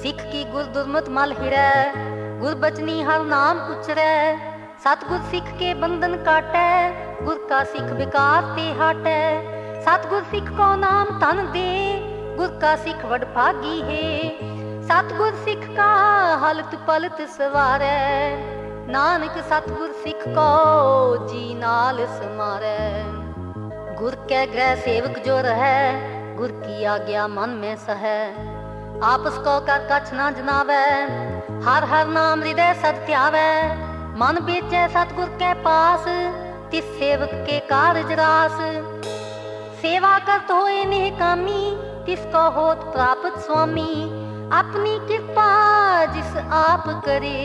ਸਿੱਖ ਕੀ ਗੁਰ ਦੁਰਮਤ ਮਲ ਹਿਰੈ, ਗੁਰ ਬਚਨੀ ਹਰ ਨਾਮ ਉਚਰੈ ਸਤਗੁਰ ਸਿੱਖ ਕੇ ਬੰਧਨ ਕਾਟੈ, ਗੁਰ ਕਾ ਸਿੱਖ ਵਿਕਾਰ ਤੇ ਹਟੈ। ਸਤਗੁਰ ਸਿੱਖ ਕੋ ਨਾਮ ਤਨ ਦੇ, ਗੁਰ ਕਾ ਸਿੱਖ ਵਡ ਭਾਗੀ ਹੈ। ਸਤਗੁਰ ਸਿੱਖ ਕਾ ਹਲਤ ਪਲਤ ਸਵਾਰੈ, ਨਾਨਕ ਸਤਗੁਰ ਸਿੱਖ ਕੋ ਜੀ ਨਾਲ ਸਮਾਰੈ। गुर के ग्रह सेवक जो रहे गुर की आज्ञा मन में सह आपस को कर कछ ना जनावे हर हर नाम हृदय सत्यावे मन बेचे सतगुर के पास तिस सेवक के कारज रास सेवा करत होए निहकामी तिसको होत प्राप्त स्वामी अपनी कृपा जिस आप करे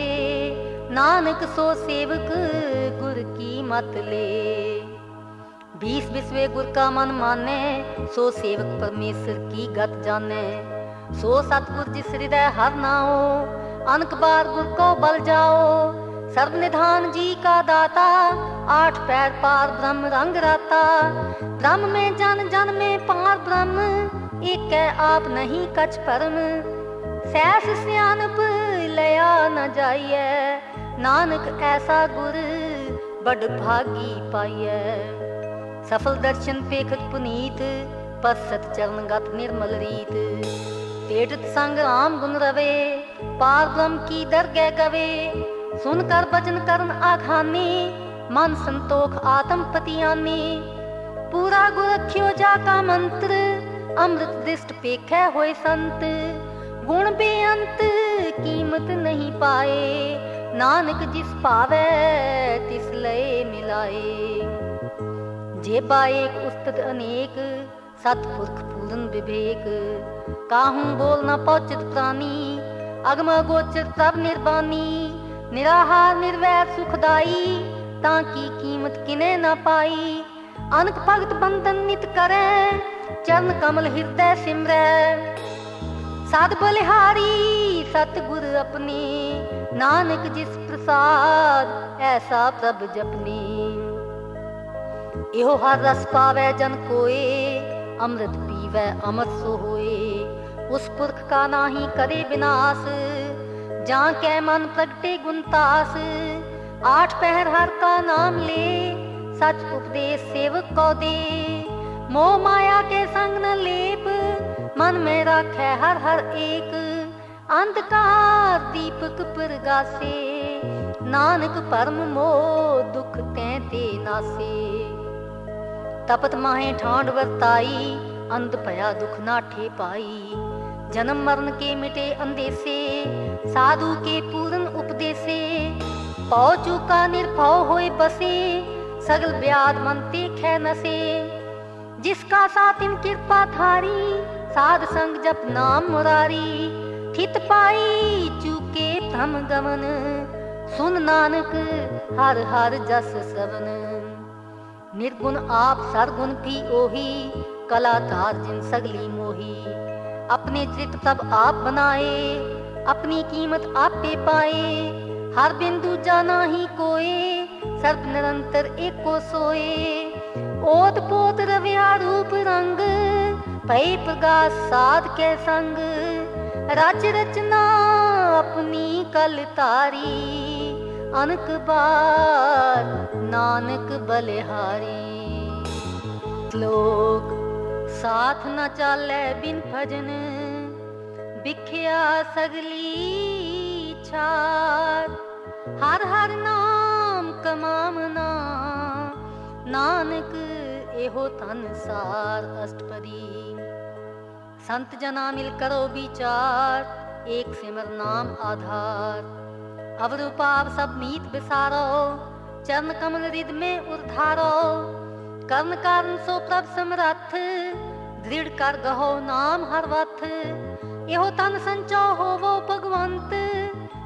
नानक सो सेवक गुर की मत ले बीस बिस्वे गुर का मन माने, सो सेवक परमेश्वर की गत जाने। सो सतगुर जिस हृदय हर नाओ, अनक बार गुर को बल जाओ। सर्वनिधान जी का दाता, आठ पैर पार ब्रह्म रंग राता। ब्रह्म में जन जन में पार ब्रह्म, एक आप नहीं कछ परम। सैस सियानप लया न जाइए नानक ऐसा गुर बड़ भागी पाइए ਸਫਲ ਦਰਸ਼ਨ ਪੇਖਤ ਪੁਨੀਤ ਪਸਤ ਚਰਨ ਗਤ ਨਿਰਮਲ ਰੀਤ। ਤੇਜਤ ਸੰਗ ਆਮ ਗੁਣ ਰਵੇ, ਪਾਰ ਬ੍ਰਹਮ ਕੀ ਦਰਗਹਿ ਗਵੇ। ਸੁਨ ਕਰ ਬਚਨ ਕਰਨ ਆਖਾਨੀ, ਮਨ ਸੰਤੋਖ ਆਤਮ ਪਤਿਆਨੀ। ਪੂਰਾ ਗੁਰ ਰਖਿਓ ਜਾ ਕਾ ਮੰਤਰ, ਅੰਮ੍ਰਿਤ ਦਿਸ਼ਟ ਪੇਖੈ ਹੋਏ ਸੰਤ। ਗੁਣ ਬੇਅੰਤ ਕੀਮਤ ਨਹੀਂ ਪਾਏ, ਨਾਨਕ ਜਿਸ ਪਾਵੇ ਤਿਸ ਲਏ ਮਿਲਾਏ। ਜੇ ਪਾਏਕ ਉਸਤਤ ਅਨੇਕ ਸਤ ਪੂਰਨ ਵਿਵੇਕ। ਕਾਹੂ ਬੋਲ ਨਾ ਪਹੁੰਚਤ ਪ੍ਰਾਨੀ, ਅਗਮ ਗੋਚਰ ਸਭ ਨਿਰਵਾਨੀ ਨਿਰਾਹਾਰ ਨਿਰਵੈਰ, ਸੁਖਦਾਈ, ਤਾਂ ਕੀ ਕੀਮਤ ਕਿਨੇ ਨਾ ਪਾਈ? ਅਨਕ ਭਗਤ ਬੰਧਨ ਨਿਤ ਕਰੈ, ਚਰਨ ਕਮਲ ਹਿਰਦੈ ਸਿਮਰੈ। ਸਾਧ ਬਲਿਹਾਰੀ ਸਤ ਗੁਰ ਆਪਣੀ, ਨਾਨਕ ਜਿਸ ਪ੍ਰਸਾਦ, ਐਸਾ ਪ੍ਰਭ ਜਪਨੀ। ਇਹੋ ਹਰ ਰਸ ਪਾਵੇ ਜਨ ਕੋਏ ਅੰਮ੍ਰਿਤ ਪੀਵੇ ਅਮਰ ਸੋ ਹੋਏ ਉਸ ਪੁਰਖ ਕਾ ਨਾਹੀ ਕਰੇ ਬਿਨਾਸ਼ ਜਾਂ ਕੈ ਮਨ ਪ੍ਰਗਟੇ ਗੁੰਤਾਸ ਆਠ ਪਹਿਰ ਹਰ ਕਾ ਨਾਮ ਲੇ ਸਚ ਉਪਦੇਸ਼ ਸੇਵਕ ਕੋ ਦੇ ਮੋਹ ਮਾਇਆ ਕੇ ਸੰਗ ਨ ਲੇਪ ਮਨ ਮੇ ਰਾਖੈ ਹਰ ਹਰ ਏਕ ਅੰਧਕਾਰ ਦੀਪਕ ਪ੍ਰਗਾਸੇ ਨਾਨਕ ਪਰਮ ਮੋਹ ਦੁਖ ਤੈ ਤੇ ਨਾਸੇ ਤਪਤ ਮਾਹੇ ਠਾਂਡ ਵਰਤਾਈ ਅੰਧ ਭਇਆ ਦੁਖ ਨਾਠੇ ਪਾਈ ਜਨਮ ਮਰਨ ਕੇ ਮਿਟੇ ਅੰਦੇਸੇ ਸਾਧੂ ਕੇ ਪੂਰਨ ਉਪਦੇਸੇ ਪਉ ਚੁਕਾ ਨਿਰਭਉ ਹੋਏ ਬਸੇ ਸਗਲ ਬਿਆਦ ਮਨ ਤੇ ਖੈ ਨਸੇ ਜਿਸ ਕਾ ਸਾਤਿਨ ਕਿਰਪਾ ਥਾਰੀ ਸਾਧ ਸੰਗ ਜਪ ਨਾਮ ਮੁਰਾਰੀ ਥਿਤ ਪਾਈ ਚੁਕੇ ਭ੍ਰਮ ਗਮਨ ਸੁਨ ਨਾਨਕ ਹਰ ਹਰ ਜਸ ਸਵਨ ਨਿਰਗੁਣ ਆਪ ਸਰਗੁਣ ਵੀ ਉਹੀ ਕਲਾ ਧਾਰ ਜਿਨ ਸਗਲੀ ਮੋਹੀ ਆਪਣੇ ਚਿਤ ਤਬ ਆਪ ਬਣਾਏ ਆਪਣੀ ਕੀਮਤ ਆਪੇ ਪਾਏ ਹਰ ਬਿੰਦੂ ਜਾਣਾ ਹੀ ਕੋਏ ਸਰਬ ਨਿਰੰਤਰ ਏਕੋ ਸੋਏ ਓਤ ਪੋਤ ਰਵਿਆ ਰੂਪ ਰੰਗ ਭਈ ਪ੍ਰਗਾਸ ਸਾਧ ਕੇ ਸੰਗ ਰਚ ਰਚਨਾ ਆਪਣੀ ਕਲ ਤਾਰੀ ਅਨਕ ਬਾਰ, ਨਾਨਕ ਬਲਿਹਾਰੀ। ਸ਼ਲੋਕ ਸਾਥ ਨਾ ਚਾਲੇ ਬਿਨ ਭਜਨ, ਵਿਖਿਆ ਸਗਲੀ ਛਾਰ। ਹਰ ਹਰ ਨਾਮ ਕਮਾਮਨਾ ਨਾਨਕ ਇਹੋ ਤਨ ਸਾਰ, ਅਸ਼ਟਪਦੀ। ਸੰਤ ਜਨਾ ਮਿਲ ਕਰੋ ਵਿਚਾਰ, ਏਕ ਸਿਮਰ ਨਾਮ ਆਧਾਰ। ਅਵਰ ਉਪਾਵ ਸਭ ਮੀਤ ਬਿਸਾਰੋ ਚਰਨ ਕਮਲ ਰਿਦ ਮੇ ਉਰਧਾਰੋ ਕਰਨ ਕਾਰਨ ਸੋ ਪ੍ਰਭ ਸਮਰੱਥ ਦ੍ਰਿੜ ਕਰ ਗਹੋ ਨਾਮ ਹਰ ਵਥ ਇਹੋ ਤਨ ਸੰਚੋ ਹੋਵੋ ਭਗਵੰਤ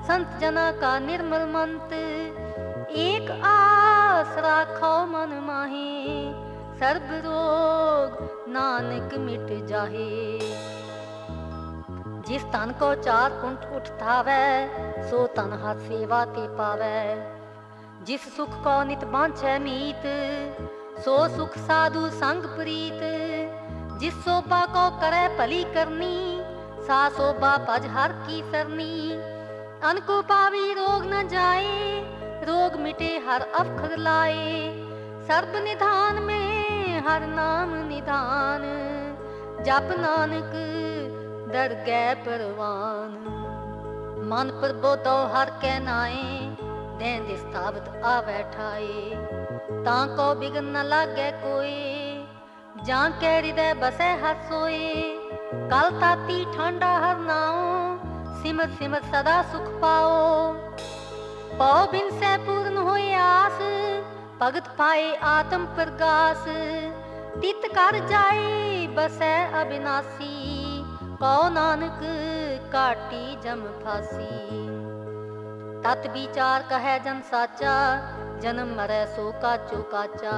ਸੰਤ ਜਨਾ ਕਾ ਨਿਰਮਲ ਮੰਤ ਏਕ ਆਸ ਰਾਖੋ ਮਨ ਮਾਹੀ ਸਰਬ ਰੋਗ ਨਾਨਕ ਮਿਟ ਜਾਹੇ ਜਿਸ ਤਨ ਕੋ ਚਾਰ ਕੁੰਠ ਉਠਤਾਵੈ ਸੋ ਤਨ ਹਰ ਸੇਵਾ ਤੇ ਪਾਵੈ। ਜਿਸ ਸੁਖ ਕੋ ਨਿਤ ਬਾਂਛੈ ਮੀਤ, ਸੋ ਸੁਖ ਸਾਧੂ ਸੰਗ ਪ੍ਰੀਤ। ਜਿਸ ਸੋਭਾ ਕੋ ਕਰੈ ਭਲੀ ਕਰਨੀ, ਸਾ ਸੋਭਾ ਭਜ ਹਰ ਕੀ ਸਰਨੀ। ਅਨ ਕੋ ਪਾਵੀ ਰੋਗ ਨ ਜਾਏ, ਰੋਗ ਮਿਟੇ ਹਰ ਅਫਖਰ ਲਾਏ। ਸਰਬ ਨਿਧਾਨ ਮੇ ਹਰ ਨਾਮ ਨਿਧਾਨ, ਜਪ ਨਾਨਕ ਦਰ ਗੈ ਪਰਵਾਨ। ਮਨ ਪ੍ਰਬੋਧੋ ਹਰ ਕੈ ਨਾਏ ਦੇਂ ਦੇ ਸਥਾਵਤ ਆ ਬੈਠਾਏ ਤਾਂ ਕੋ ਬਿਗਨ ਨ ਲਾਗੇ ਕੋਈ ਜਾਂ ਕੈ ਹਿਰਦੈ ਬਸੈ ਹਰ ਕਲ ਤਾਤੀ ਠੰਡਾ ਹਰ ਨਾਉ, ਸਿਮਰ ਸਿਮਰ ਸਦਾ ਸੁਖ ਪਾਓ। ਪਉ ਬਿਨ ਸੈ ਪੂਰਨ ਹੋਏ ਆਸ, ਭਗਤ ਪਾਏ ਆਤਮ ਪ੍ਰਗਾਸ। ਤਿਤ ਕਰ ਜਾਏ, ਬਸੈ ਅਬਿਨਾਸੀ। ਕਉ ਨਾਨਕ ਕਾਟੀ ਜਮ ਫਾਸੀ। ਤਤ ਵਿਚਾਰ ਕਹੈ ਜਨ ਸਾਚਾ, ਜਨਮ ਮਰੈ ਸੋ ਕਾਚੋ ਕਾਚਾ।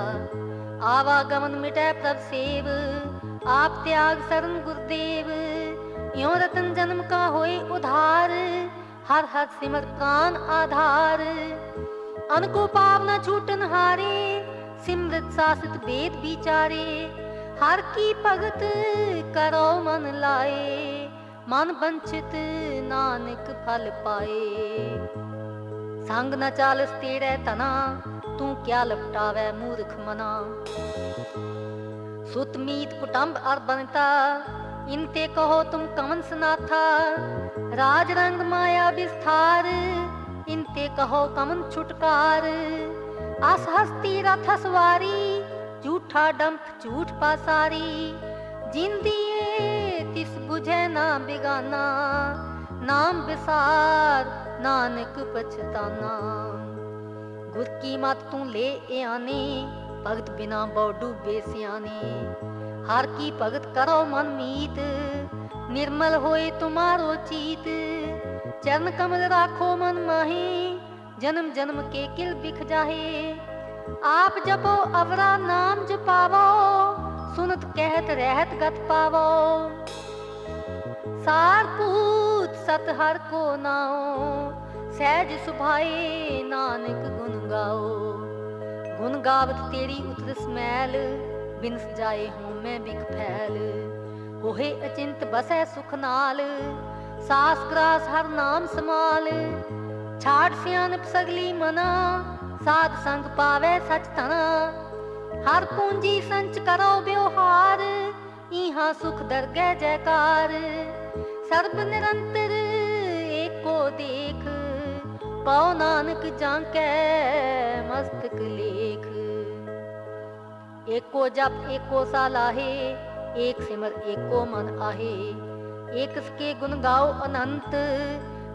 ਆਵਾ ਗਮਨ ਮਿਟੈ ਪ੍ਰਭ ਸੇਵ, ਆਪ ਤਿਆਗ ਸਰਨ ਗੁਰਦੇਵ। ਇਉ ਰਤਨ ਜਨਮ ਕਾ ਹੋਏ ਉਧਾਰ, ਹਰ ਹਰ ਸਿਮਰ ਕਾਨ ਆਧਾਰ। ਅਨਕੋ ਪਾਵ ਨ ਛੂਟਨ ਹਾਰੇ, ਸਿਮਰਤ ਸਾਸਿਤ ਵੇਦ ਵਿਚਾਰੇ। ਹਰ ਕੀ ਭਗਤ ਕਰੋ ਮਨ ਲਾਏ, ਮਨ ਬੰਚਿਤ ਨਾਨਕ ਫਲ ਪਾਏ। ਸੰਗ ਨਾ ਚਾਲਸ ਤੇਰੇ ਤਨਾ ਤੂੰ ਕਿਆ ਲਪਟਾਵੇ ਮੂਰਖ ਮਨਾ। ਸੁਤ ਮੀਤ ਕੁਟੰਬ ਅਰ ਬਨਤਾ ਇਨਤੇ ਕਹੋ ਤੁਮ ਕਮਨ ਸਨਾਥਾ। ਰਾਜ ਰੰਗ ਮਾਇਆ ਵਿਸਥਾਰ ਇਨਤੇ ਕਹੋ ਕਮਨ ਛੁਟਕਾਰ। ਅਸ ਹਸਤੀ ਰਥ ਸਵਾਰੀ ਝੂਠਾ ਡੰਪ ਝੂਠ ਪਾਸਾਰੀ, ਜਿੰਦੀਏ ਤਿਸ 부ਝੈ ਨਾ ਬਿਗਾਨਾ, ਨਾਮ ਵਿਸਾਰ ਨਾਨਕ ਪਛਤਾਨਾ। ਗੁਰ ਕੀ ਮਤ ਤੂੰ ਲੈ ਆਨੇ ਭਗਤ ਬਿਨਾ ਬਹੁ ਡੂਬੇ ਸਿਆਨੇ। ਹਰ ਕੀ ਭਗਤ ਕਰੋ ਮਨ ਮੀਤ, ਨਿਰਮਲ ਹੋਏ ਤੁਮਾਰੋ ਚੀਤ। ਚਰਨ ਕਮਲ ਰਾਖੋ ਮਨ ਮਾਹੀ, ਜਨਮ ਜਨਮ ਕੇ ਕਿਲ ਬਿਖ ਜਾਹੇ। ਆਪ ਜਪੋ, ਅਵਰਾ ਨਾਮ ਜਪਾਵੋ, ਸੁਨਤ ਕਹਿਤ ਰਹਿਤ ਗਤ ਪਾਵੋ। ਸਾਰ ਪੂਤ ਸਤ ਹਰ ਕੋ ਨਾਉ, ਸਹਿਜ ਸੁਭਾਏ ਨਾਨਕ ਗੁਣ ਗਾਓ। ਗੁਣ ਗਾਵਤ ਤੇਰੀ ਉਤਰਸ ਮੈਲ, ਬਿਨਸ ਜਾਏ ਹੂੰ ਮੈਂ ਬਿਕ ਫੈਲ। ਹੋਏ ਅਚਿੰਤ ਬਸੈ ਸੁਖ ਨਾਲ, ਸਾਸ ਕਰਾਸ ਹਰ ਨਾਮ ਸਮਾਲ। ਛਾੜ ਸਿਆਨਪ ਸਗਲੀ ਮਨਾ ਸਾਧ ਸੰਗ ਪਾਵੇ ਸਚ ਤਣਾ ਹਰ ਪੂੰਜੀ ਸੰਚ ਕਰੋ ਬਿਵਹਾਰ ਇਹਾਂ ਸੁਖ ਦਰਗਹਿ ਜੈਕਾਰ। ਸਰਬ ਨਿਰੰਤਰ ਏਕੋ ਦੇਖ, ਪਾਉ ਨਾਨਕ ਜਾਂਕੈ ਮਸਤਕ ਲੇਖ। ਏਕੋ ਜਪ, ਏਕੋ ਸਾਲਾਹੇ ਏਕ ਸਿਮਰ, ਏਕੋ ਮਨ ਆਹੇ। ਏਕ ਸਕੇ ਗੁਣ ਗਾਓ ਅਨੰਤ,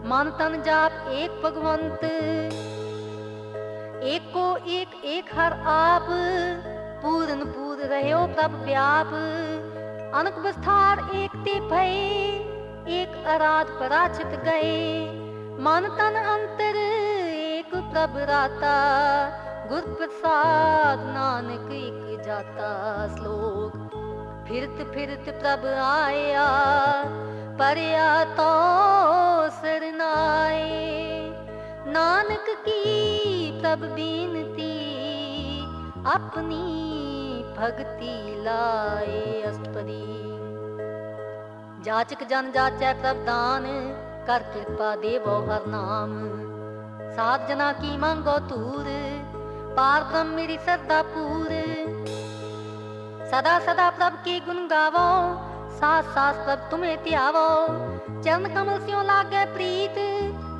ਮਨ ਤਨ ਜਾਪ ਏਕ ਭਗਵੰਤ। ਏਕੋ ਏਕ ਏਕ ਹਰ ਆਪ ਪੂਰਨ ਪੂਰ ਰਹਿਓ ਪ੍ਰਭ ਵਿਆਪ ਅਨਕ ਵਿਸਥਾਰ ਏਕ ਤੇ ਭਏ ਏਕ ਅਰਾਧ ਪਰਾਚਿਤ ਗਏ ਮਨ ਤਨ ਅੰਤਰ ਏਕ ਪ੍ਰਭ ਰਾਤਾ ਗੁਰ ਪ੍ਰਸਾਦ ਨਾਨਕ ਇਕ ਜਾਤਾ ਸ਼ਲੋਕ ਫਿਰਤ ਫਿਰਤ ਪ੍ਰਭ ਆਇਆ ਪਰਿਆ ਤੋ ਸਰਨਾਏ ਨਾਨਕ ਕੀ ਪ੍ਰਭ ਬੀਨਤੀ, ਆਪਣੀ ਭਗਤੀ ਲਾਏ ਅਸਤਪਦੀ। ਜਾਚਕ ਜਨ ਜਾਚੈ ਪ੍ਰਭ ਦਾਨ, ਕਰ ਕਿਰਪਾ ਦੇਵੋ ਹਰ ਨਾਮ। ਸਾਧ ਜਨਾ ਕੀ ਮੰਗੋ ਤੂਰ ਪਾਰ ਮੇਰੀ ਸਰਦਾ ਪੂਰ। ਸਦਾ ਸਦਾ ਪ੍ਰਭ ਕੀ ਗੁਣ ਗਾਵੋ ਸਾਸ ਸਾਸ ਪ੍ਰਭ ਤੁਮੇ ਧਿਆਵੋ। ਚਰਨ ਕਮਲ ਸਿਓ ਲਾਗੇ ਪ੍ਰੀਤ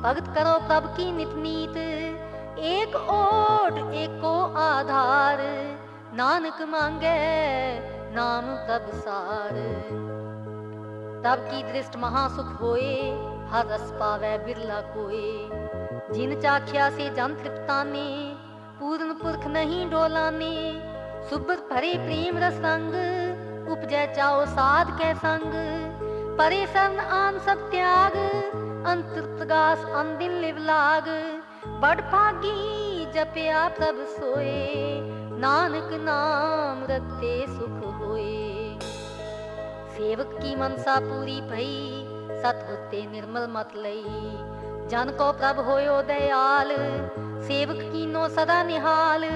ਭਗਤ ਕਰੋ ਪ੍ਰਭ ਕੀ ਨਿਤ ਨੀਤ ਏਕ ਓਟ ਏਕੋ ਆਧਾਰ ਨਾਨਕ ਮੰਗੇ ਨਾਮ ਪ੍ਰਭ ਸਾਰ ਤਬ ਕੀ ਦ੍ਰਿਸ਼ਟ ਮਹਾ ਸੁਖ ਹੋਏ ਹਰ ਰਸ ਪਾਵੇ ਬਿਰਲਾ ਕੋਏ ਜਿਨ ਚਾਖਿਆ ਸੇ ਜਨ ਤ੍ਰਿਪਤਾਨੇ ਪੂਰਨ ਪੁਰਖ ਨਹੀਂ ਡੋਲਾਨੇ ਸੁਬਰ ਭਰੇ ਪ੍ਰੇਮ ਰਸ ਸੰਗ ਉਪਜੈ ਚਾਓ ਸਾਧ ਕੈ ਸੰਗ ਪਰੇ ਸਰਨ ਆਨ ਸਭ ਤਿਆਗ ਅੰਤਰ ਪ੍ਰਗਾਸ ਅੰਦਿਨ ਲਿਵ ਲਾਗ। ਬੜ ਭਾਗੀ ਜਪਿਆ ਪ੍ਰਭ ਸੋਏ। ਨਾਨਕ ਨਾਮ ਰਤੇ ਸੁਖ ਹੋਏ। ਸੇਵਕ ਕੀ ਮਨਸਾ ਪੂਰੀ ਭਈ ਸਤਗੁਰ ਤੇ ਨਿਰਮਲ ਮਤ ਲਈ। ਜਨ ਕੋ ਪ੍ਰਭ ਹੋਇਓ ਦਇਆਲ, ਸੇਵਕ ਕੀਨੋ ਸਦਾ ਨਿਹਾਲ।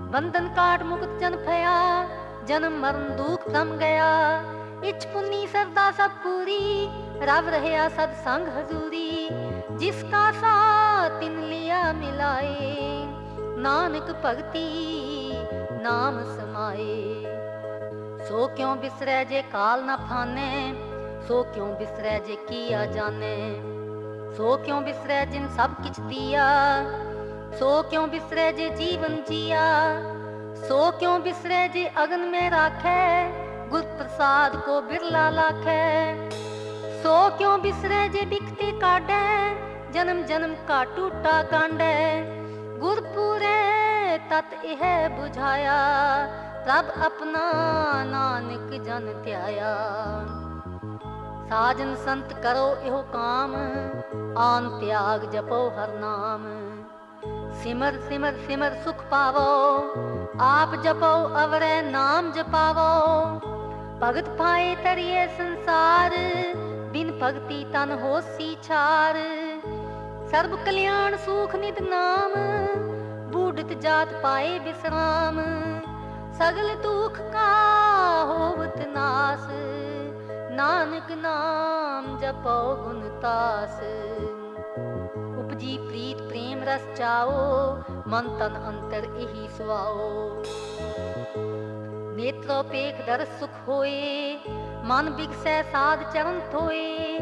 ਬੰਧਨ ਕਾਟ ਮੁਕਤ ਜਨ ਭਇਆ, ਜਨਮ ਮਰਨ ਦੁਖ ਤਮ ਗਿਆ। ਇਛ ਪੁੰਨੀ ਸਰਦਾ ਸਭ ਪੂਰੀ, ਰਵ ਰਹਿਆ ਸਦ ਸੰਗ ਹਜ਼ੂਰੀ, ਜਿਸ ਕਾ ਸਾਥ ਤਿਨ ਲਿਆ ਮਿਲਾਏ, ਨਾਨਕ ਭਗਤੀ ਨਾਮ ਸਮਾਏ। ਸੋ ਕਿਉ ਬਿਸਰੈ ਜੇ ਕਾਲ ਨਾ ਫਾਨੇ, ਸੋ ਕਿਉ ਬਿਸਰੈ ਜੇ ਕੀਆ ਜਾਣੇ ਸੋ ਕਿਉ ਬਿਸਰੈ ਜਿਨ ਸਭ ਕਿਛ ਦੀਆ, ਸੋ ਕਿਉ ਬਿਸਰੈ ਜੇ ਜੀਵਨ ਜੀਆ, ਸੋ ਕਿਉ ਬਿਸਰੈ ਜੇ ਅਗਨ ਮੇ ਰਾਖੈ ਗੁਰ ਪ੍ਰਸਾਦ ਕੋ ਬਿਰਲਾ ਲਾਖੈ। ਸੋ ਕਿਉ ਬਿਸਰੈ ਜੇ ਬਿਖਤੇ ਕਾਢੈ? ਜਨਮ ਜਨਮ ਕਾ ਟੂਟਾ ਕਾਂਡੈ। ਗੁਰ ਪੂਰੇ ਤਤ ਇਹ 부ਝਾਇਆ ਪ੍ਰਭ ਆਪਣਾ ਨਾਨਕ ਜਨ ਸਾਜਨ ਸੰਤ ਕਰੋ ਇਹੋ ਕਾਮ, ਆਨ ਤਿਆਗ ਜਪੋ ਹਰ ਨਾਮ। ਸਿਮਰ ਸਿਮਰ ਸਿਮਰ ਸੁਖ ਪਾਵੋ, ਆਪ ਜਪੋ ਅਵਰੇ ਨਾਮ ਜਪਾਵੋ। ਭਗਤ ਪਾਏ ਤਰੀਏ ਸੰਸਾਰ, ਬਿਨ ਭਗਤੀ ਤਨ ਹੋਸੀ ਛਾਰ। ਸਰਬ ਕਲਿਆਣ ਸੁਖ ਨਿਤ ਨਾਮ, ਬੂਢਤ ਜਾਤ ਪਾਏ ਬਿਸਰਾਮ। ਸਗਲ ਦੁਖ ਕਾ ਹੋਵਤ ਨਾਸ, ਨਾਨਕ ਨਾਮ ਜਪੋ ਗੁਣ ਤਾਸ। ਉਪਜੀ ਪ੍ਰੀਤ ਪ੍ਰੇਮ ਰਸ ਚਾਓ, ਮਨ ਤਨ ਅੰਤਰ ਇਹੀ ਸੁਆਓ ਨੇਤਰੋ ਪੇਖ ਦਰ ਸੁਖ ਹੋਏ ਮਨ ਬਿਗਸੈ ਸਾਧ ਚਰਨ ਥੋਏ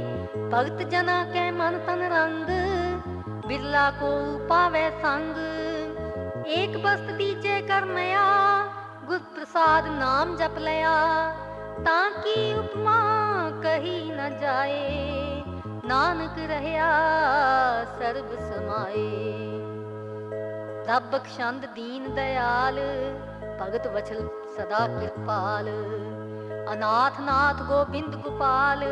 ਭਗਤ ਜਨਾ ਕੈ ਮਨ ਤਨ ਰੰਗ ਬਿਰਲਾ ਕੋ ਪਾਵੇ ਸੰਗ ਏਕ ਬਸਤ ਦੀਜੇ ਕਰਮਿਆ ਗੁਰ ਪ੍ਰਸਾਦ ਨਾਮ ਜਪ ਲਿਆ ਤਾਂ ਕੀ ਉਪਮਾ ਕਹੀ ਨ ਜਾਏ ਨਾਨਕ ਰਹਿਆ ਸਰਬ ਸਮਾਏ ਰੱਬ ਬਖਸ਼ੰਦ ਦੀਨ ਦਇਆਲ, ਭਗਤ ਵਚਲ ਸਦਾ ਕਿਰਪਾਲ। ਅਨਾਥ ਨਾਥ ਗੋਬਿੰਦ ਗੋਪਾਲ,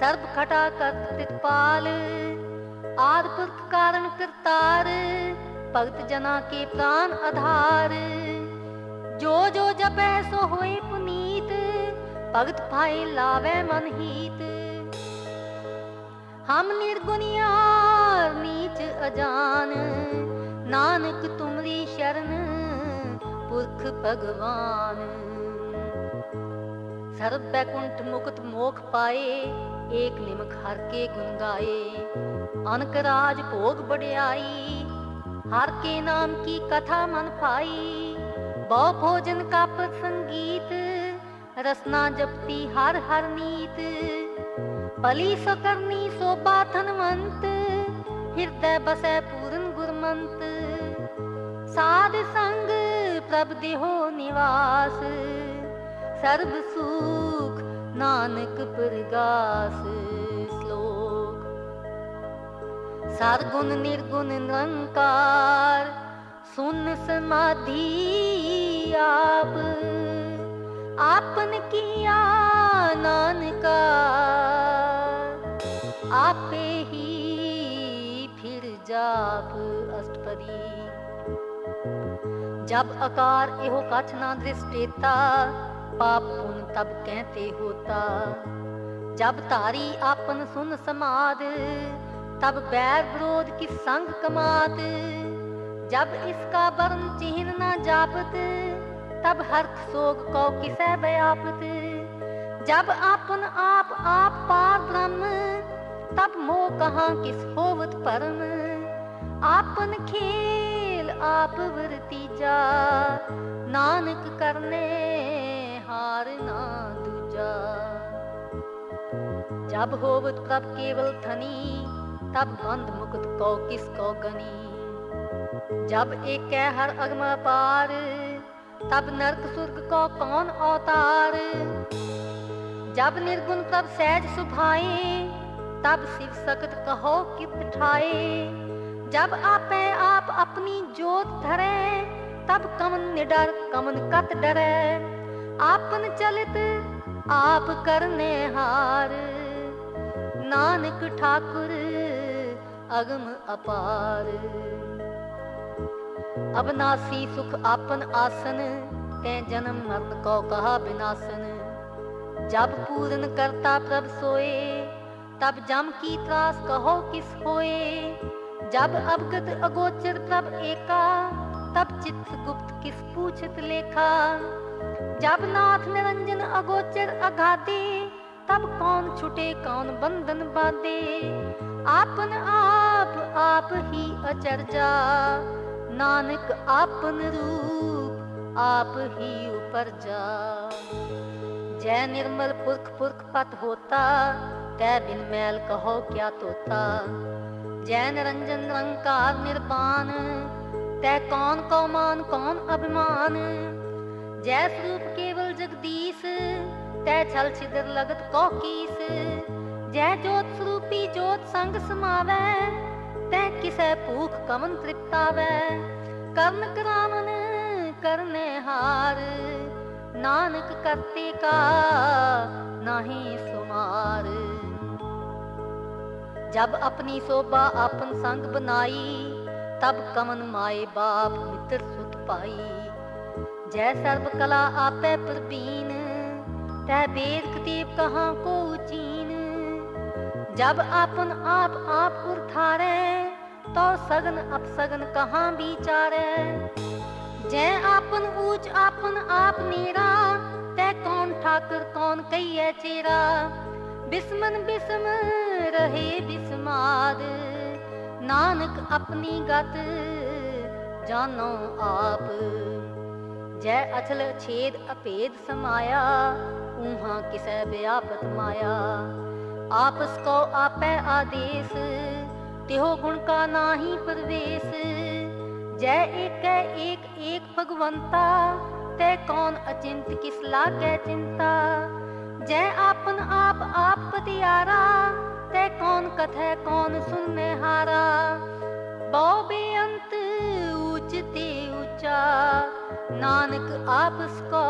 ਸਰਬ ਖਟਾ ਕਰਤ ਤਿਤਪਾਲ ਆਦ ਪੁਰਖ ਕਾਰਨ ਕਰਤਾਰ, ਭਗਤ ਜਨਾ ਕੇ ਪ੍ਰਾਨ ਆਧਾਰ। ਜੋ ਜੋ ਜਪੈ ਸੋ ਹੋਏ ਪੁਨੀਤ, ਭਗਤ ਭਾਏ ਲਾਵੇ ਮਨ ਹੀਤ। ਹਮ ਨਿਰਗੁਨਿਆਰ ਨੀਚ ਅਜਾਨ। ਨਾਨਕ ਤੁਮਰੀ ਸ਼ਰਨ, ਪੁਰਖ ਭਗਵਾਨ। ਸਰਬ ਬੈਕੁੰਠ ਮੁਕਤ ਮੋਖ ਪਾਏ, ਏਕ ਨਿਮਕ ਹਰ ਕੇ ਗੁਣ ਗਾਏ। ਅਨਕ ਰਾਜ ਭੋਗ ਬੜਿਆਈ ਹਰ ਕੇ ਨਾਮ ਕੀ ਕਥਾ ਮਨ ਪਾਈ। ਬਹੁ ਭੋਜਨ ਕਪ ਸੰਗੀਤ, ਰਸਨਾ ਜਪਤੀ ਹਰ ਹਰ ਨੀਤ ਭਲੀ ਸੋ ਕਰਨੀ ਸੋਭਾ ਧਨਵੰਤ, ਹਿਰਦੈ ਬਸੈ ਪੂਰਨ ਗੁਰਮੰਤ। ਸਾਧ ਸੰਗ ਪ੍ਰਭ ਦੇਹੋ ਨਿਵਾਸ ਸਰਬ ਸੁਖ ਨਾਨਕ ਪ੍ਰਗਾਸ ਸ਼ਲੋਕ ਸਰਗੁਣ ਨਿਰਗੁਣ ਨਿਰੰਕਾਰ ਸੁਨ ਸਮਾਧੀ ਆਪ ਆਪਨ ਕੀਆ ਨਾਨਕਾ ਆਪੇ ਹੀ ਫਿਰ ਜਾਪ ਅਸ਼ਟਪਦੀ जब आकार एहो कछ ना दृष्टेता, पाप पुन तब कहते होता। जब तारी आपन सुन समाद, तब बैर विरोध की संग कमात। जब इसका वर्ण चिन्ह न जापत, तब हर्ष सोग को किसे व्यापत जब आपन आप आप पार ब्रह्म, तब मोह कहाँ किस होवत परम। आपन खेल आप वरतीजा नानक करने हार ना दूजा। जब होवत कब केवल थनी तब बंद मुक्त को किसको गनी। जब एक है हर अगमा पार, तब नरक सुर्ग को कौन अवतार। जब निर्गुण कब सहज सुभाए, तब शिव सकत कहो कि पठाए जब आपे आप अपनी जोत धरे तब कमन निडर कमन कत डरे आपन चलित आप करने हार नानक ठाकुर अगम अपार अबनासी सुख आपन आसन ते जन्म मरण को कहा विनाशन जब पूर्ण करता प्रभ सोए तब जम की त्रास कहो किस होए जब अवगत अगोचर प्रभ एका, तब चित्त गुप्त किस पूछत लेखा। जब नाथ निरंजन अगोचर अगाधे, तब कौन छुटे, कौन बंधन बाधे। आपन आप आप ही अचरजा। नानक आपन रूप, आप ही ऊपर जा जय निर्मल पुरख पुरख पत होता ਕਹਿ ਬਿਨ ਮੈਲ ਕਹੋ ਕਿਆ ਤੋਤਾ। ਜੈ ਰੰਜਨ ਰੰਕਾਰ ਨਿਰਪਾਨ ਤੈ ਕੌਣ ਕੌਮਾਨ, ਕੌਣ ਅਭਿਮਾਨ? ਜੈ ਸਰੂਪ ਕੇਵਲ ਜਗਦੀਸ਼, ਤੈ ਛਲ ਛਿਦਰ ਲਗਤ ਕੋ ਕੀਸ? ਜੈ ਜੋਤ ਸਰੂਪੀ ਜੋਤ ਸੰਗ ਸਮਾਵੈ, ਤੈ ਕਿਸੈ ਭੂਖ ਕਮਨ ਤ੍ਰਿਪਤਾਵੈ ਕਰਨ ਕਰਾਵਨ, ਕਰਨੇ ਹਾਰ, ਨਾਨਕ ਕਰਤੇ ਕਾ, ਨਹੀਂ ਸੁਮਾਰ। ਜਬ ਆਪਣੀ ਸੋਭਾ ਆਪਨ ਸੰਗ ਬਨਾਈ ਤਬ ਕਮਨ ਮਾਏ ਬਾਪ ਮਿੱਤਰ ਸੁਤ ਪਾਈ। ਜੈ ਸਰਬ ਕਲਾ ਆਪੇ ਪ੍ਰਬੀਨ ਤੈ ਵੇਦ ਕਤੀਬ ਕਹਾ ਕੋ ਚੀਨ। ਜਬ ਆਪਨ ਆਪ ਆਪ ਉਰਥਾਰੇ ਤੋ ਸਗਨ ਅਪ ਸਗਨ ਕਹਾ ਵਿਚਾਰੇ। ਜੈ ਆਪਨ ਊਚ ਆਪਨ ਆਪ ਮੇਰਾ, ਤੈ ਕੌਣ ਠਾਕਰ ਕੌਣ ਕਈਏ ਚੇਰਾ। ਬਿਸਮਨ ਬਿਸਮ ਰਹੇ ਬਿਸਮਾਦ, ਨਾਨਕ ਆਪਣੀ ਗਤ ਜਾਣੋ ਆਪ। ਜੈ ਅਥਲ ਛੇਦ ਅਪੇਦ ਸਮਾਇਆ ਉਹਾਂ ਕਿਸੈ ਵਿਆਪਤ ਮਾਇਆ। ਆਪਸ ਕੋ ਆਪੈ ਆਦੇਸ, ਤਿਹੋ ਗੁਣ ਕਾ ਨਾਹੀ ਪਰਵੇਸ। ਜੈ ਏਕੈ ਏਕ ਏਕ ਭਗਵੰਤਾ, ਤੈ ਕੌਣ ਅਚਿੰਤ ਕਿਸ ਲਾਗੈ ਚਿੰਤਾ। जय आपन आप आप पतियारा तै कौन कथै कौन सुनने हारा बहु बेअंत ऊंच ते ऊंचा नानक आपस को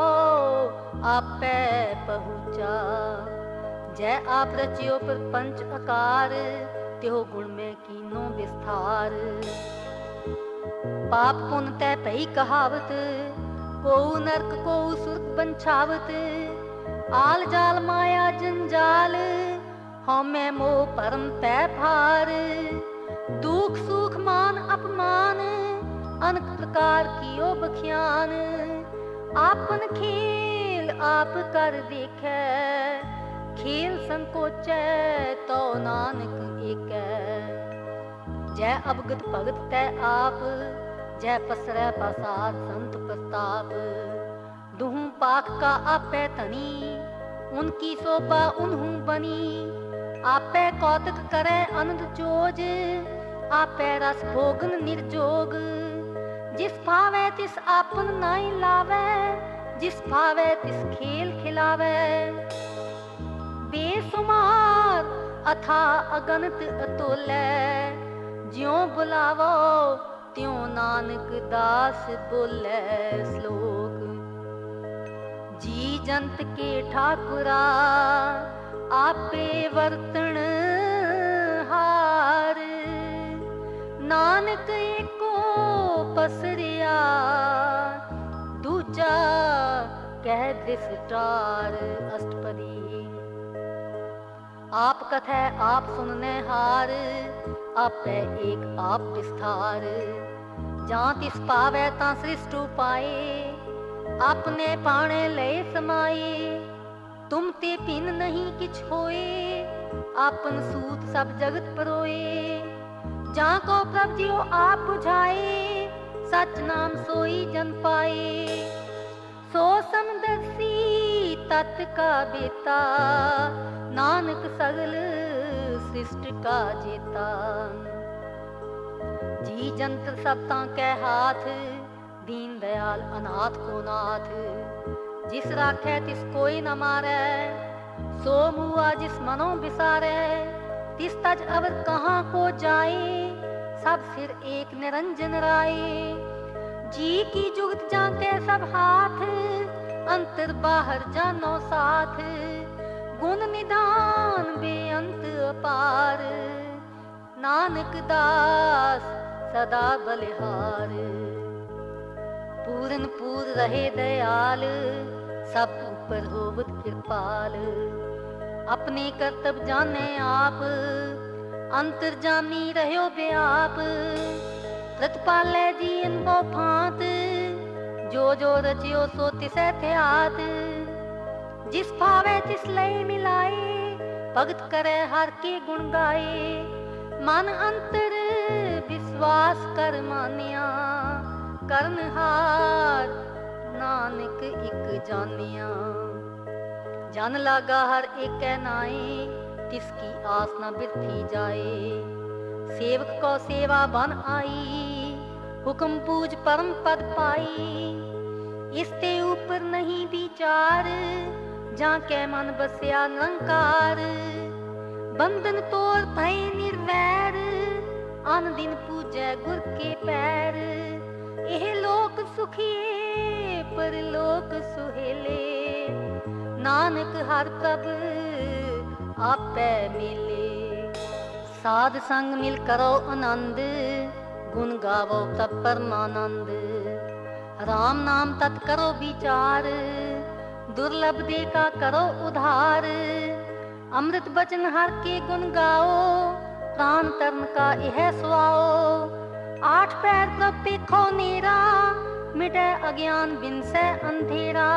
आपै पहुँचा जय आप रचियो प्रपंच आकार त्यों गुण में कीनो विस्तार पाप पुन तै पई कहावत को नरक को सुरक बंछावत ਆਲ ਜਾਲ ਮਾਇਆ ਜੰਜਾਲ, ਹਉਮੈ ਮੋਹ ਪਰਮ ਤੈ ਭਾਰ। ਦੁਖ ਸੁਖ ਮਾਨ ਅਪਮਾਨ, ਅਨਕ ਪ੍ਰਕਾਰ ਕੀਓ ਬਖਿਆਨ। ਆਪਨ ਖੇਲ ਆਪ ਕਰ ਦੇਖੈ, ਖੇਲ ਸੰਕੋਚੈ ਤੋ ਨਾਨਕ ਏਕੈ। ਜੈ ਅਬਗਤ ਭਗਤ ਤੈ ਆਪ, ਜੈ ਪਸਰੈ ਪਾਸਾਦ ਸੰਤ ਪ੍ਰਤਾਪ। ਦੁਹ ਪਾਖ ਕਾ ਆਪੈ ਧਨੀ ਉਨਕੀ ਸੋਭਾ ਉਨਹੂ ਬਨੀ ਆਪੇ ਕੌਤਕ ਕਰੈ ਅਨੰਦ ਚੋਜ ਆਪੇ ਰਸ ਭੋਗਨ ਨਿਰਜੋਗ ਜਿਸ ਭਾਵੇ ਤਿਸ ਆਪਨ ਨਾਈ ਲਾਵੇ ਜਿਸ ਭਾਵੇ ਤਿਸ ਖੇਲ ਖਿਲਾਵੇ ਬੇਸੁਮਾਰ ਅਥਾ ਅਗਨਤ ਅਤੁਲੈ ਜਿਉ ਬੁਲਾਵੋ ਤਿਉ ਨਾਨਕ ਦਾਸ ਬੋਲੇ ਸ਼ਲੋਕ ਜੀ ਜੰਤ ਕੇ ਠਾਕੁਰਾ, ਆਪੇ ਵਰਤਣ ਹਾਰ। ਨਾਨਕ ਏਕੋ ਪਸਰਿਆ, ਦੂਜਾ ਕਹਿ ਦਿਸਟਾਰ ਅਸ਼ਟਪਦੀ। ਆਪ ਕਥੈ ਆਪ ਸੁਨਨੇ ਹਾਰ, ਆਪੈ ਏਕ ਆਪ ਵਿਸਥਾਰ। ਜਾਂ ਤਿਸ ਪਾਵੈ ਤਾਂ ਸ੍ਰਿਸ਼ਟ ਪਾਏ ਆਪਣੇ ਪਾਣੇ ਲਈ ਸਮਾਏ ਤੁਮ ਤੇ ਪਿਨ ਨਹੀਂ ਕਿਛ ਹੋਏ। ਆਪਨ ਸੂਤ ਸਭ ਜਗਤ ਪਰੋਏ। ਜਾਂ ਕੋ ਪ੍ਰਭ ਜਿਉ ਆਪ 부ਝਾਏ ਸਚ ਨਾਮ ਸੋਈ ਜਨ ਪਾਏ। ਸੋ ਸਮਦਰਸੀ ਤਤ ਕਾ ਬੇਤਾ ਨਾਨਕ ਸਗਲ ਸ੍ਰਿਸ਼ਟ ਕਾ ਜੇਤਾ। ਜੀ ਜੰਤਰ ਸਭ ਤਾਂ ਕੈ ਹਾਥ ਦੀਨ ਦਇਆਲ ਅਨਾਥ ਕੋ ਨਾਥ ਜਿਸ ਰਾਖੈ ਤਿਸ ਕੋਈ ਨ ਮਾਰੈ ਸੋ ਮੂਆ ਜਿਸ ਮਨੋਂ ਵਿਸਾਰੈ ਤਿਸ ਤਜ ਅਵਰ ਕਹਾਂ ਕੋ ਜਾਏ ਸਭ ਸਿਰ ਏਕ ਨਿਰੰਜਨ ਰਾਏ ਜੀ ਕੀ ਜੁਗਤ ਜਾਂਤੇ ਸਭ ਹਾਥ ਅੰਤਰ ਬਾਹਰ ਜਾਨੋ ਸਾਥ ਗੁਣ ਨਿਧਾਨ ਬੇਅੰਤ ਅਪਾਰ ਨਾਨਕ ਦਾਸ ਸਦਾ ਬਲਿਹਾਰ ਪੂਰਨ ਪੂਰ ਰਹੇ ਦਇਆਲ ਸਭ ਉਪਰ ਹੋਵਤ ਕਿਰਪਾਲ ਆਪਣੇ ਕਰਤਬ ਜਾਣੇ ਆਪ ਅੰਤਰ ਜਾਮੀ ਰਹਿਓ ਬਿਆਪ ਪ੍ਰਤਪਾਲੇ ਜੀ ਅਨਬੋ ਫਾਂਤ ਜੋ ਜੋ ਰਚਿਓ ਸੋ ਤਿਸੈ ਥਿਆਤ ਜਿਸ ਭਾਵੇ ਤਿਸ ਲਈ ਮਿਲਾਏ ਭਗਤ ਕਰੇ ਹਰ ਕੇ ਗੁਣ ਗਾਏ ਮਨ ਅੰਤਰ ਵਿਸ਼ਵਾਸ ਕਰ ਮਾਨਿਆ ਕਰਨ ਹਾਰ, ਨਾਨਕ ਇਕ ਜਾਣਿਆ। ਜਨ ਲਾਗਾ ਹਰ ਏਕੈ ਨਾਏ ਤਿਸ ਕੀ ਆਸ ਨ ਬਿਰਥੀ ਜਾਏ। ਸੇਵਕ ਕੋ ਸੇਵਾ ਬਨ ਆਈ, ਹੁਕਮ ਪੂਜ ਪਰਮ ਪਦ ਪਾਈ। ਇਸ ਤੇ ਉਪਰ ਨਹੀਂ ਵਿਚਾਰ, ਜਾਂ ਕੈ ਮਨ ਬਸਿਆ ਨਿਰੰਕਾਰ। ਬੰਧਨ ਤੋੜ ਭੈ ਨਿਰਵੈਰ, ਅਨ ਦਿਨ ਪੂਜੈ ਗੁਰ ਕੇ ਪੈਰ। ਇਹ ਲੋਕ ਸੁਖੀਏ, ਪਰ ਲੋਕ ਸੁਹੇਲੇ। ਨਾਨਕ ਹਰ ਪ੍ਰਭ ਆਪੇ ਮਿਲੇ। ਸਾਧ ਸੰਗ ਮਿਲ ਕਰੋ ਆਨੰਦ, ਗੁਣ ਗਾਵੋ ਤਬ ਪਰਮਾਨੰਦ। ਰਾਮ ਨਾਮ ਤਤ ਕਰੋ ਵਿਚਾਰ, ਦੁਰਲਭ ਦੇ ਕਾ ਕਰੋ ਉਧਾਰ। ਅੰਮ੍ਰਿਤ ਬਚਨ ਹਰ ਕੇ ਗੁਣ ਗਾਓ, ਪ੍ਰਾਨ ਤਰਨ ਕਾ ਇਹ ਸੁਆਓ। ਆਠ ਪੈਰ ਪ੍ਰਭ ਪੇਖੋ ਨੀਰਾ ਮਿਟੇ ਅਗਿਆਨ ਬਿਨਸੈ ਅੰਧੇਰਾ।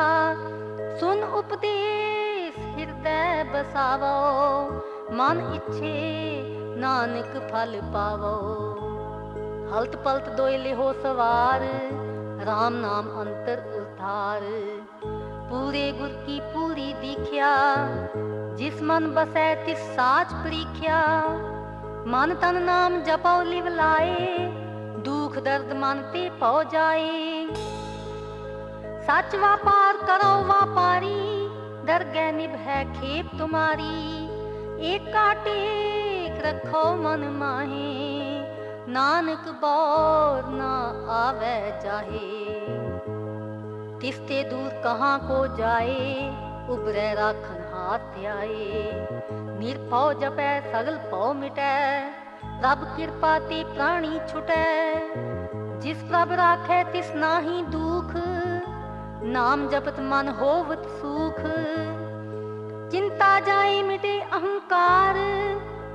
ਸੁਨ ਉਪਦੇਸ਼ ਹਿਰਦੈ ਬਸਾਵੋ, ਮਨ ਇੱਛੇ ਨਾਨਕ ਫਲ ਪਾਵੋ। ਹਲਤ ਪਲਤ ਦੋਇ ਲਿਹੋ ਸਵਾਰ RAM ਨਾਮ ਅੰਤਰ ਉਧਾਰ ਪੂਰੇ ਗੁਰ ਕੀ ਪੂਰੀ ਦੀਖਿਆ, ਜਿਸ ਮਨ ਬਸੈ ਤਿਸ ਸਾਚ ਪ੍ਰੀਖਿਆ। ਮਨ ਤਨ ਨਾਮ ਜਪਉ ਲਿਵ ਲਾਏ ਦੁਖ ਦਰਦ ਮਨ ਤੇ ਪਉ ਜਾਏ। ਸੱਚ ਵਪਾਰ ਕਰੋ ਵਪਾਰੀ, ਦਰਗਹਿ ਨਿਭੈ ਖੇਪ ਤੁਮਾਰੀ। ਏਕਾ ਟੇਕ ਰੱਖੋ ਮਨ ਮਾਹੇ, ਨਾਨਕ ਬੋਰ ਨਾ ਆਵੇ ਜਾਹੇ। ਤਿਸਤੇ ਦੂਰ ਕਹਾਂ ਕੋ ਜਾਏ ਉਬਰੇ ਰਾਖਨ ਹਾਥ ਆਏ ਨਿਰਭਉ ਜਪੈ, ਸਗਲ ਭਉ ਮਿਟੈ रब कृपा ते प्राणी छुटै। जिस प्रभ राखै तिस नाही दुख। नाम जपत मन होवत सुख। चिंता जाए मिटे अहंकार।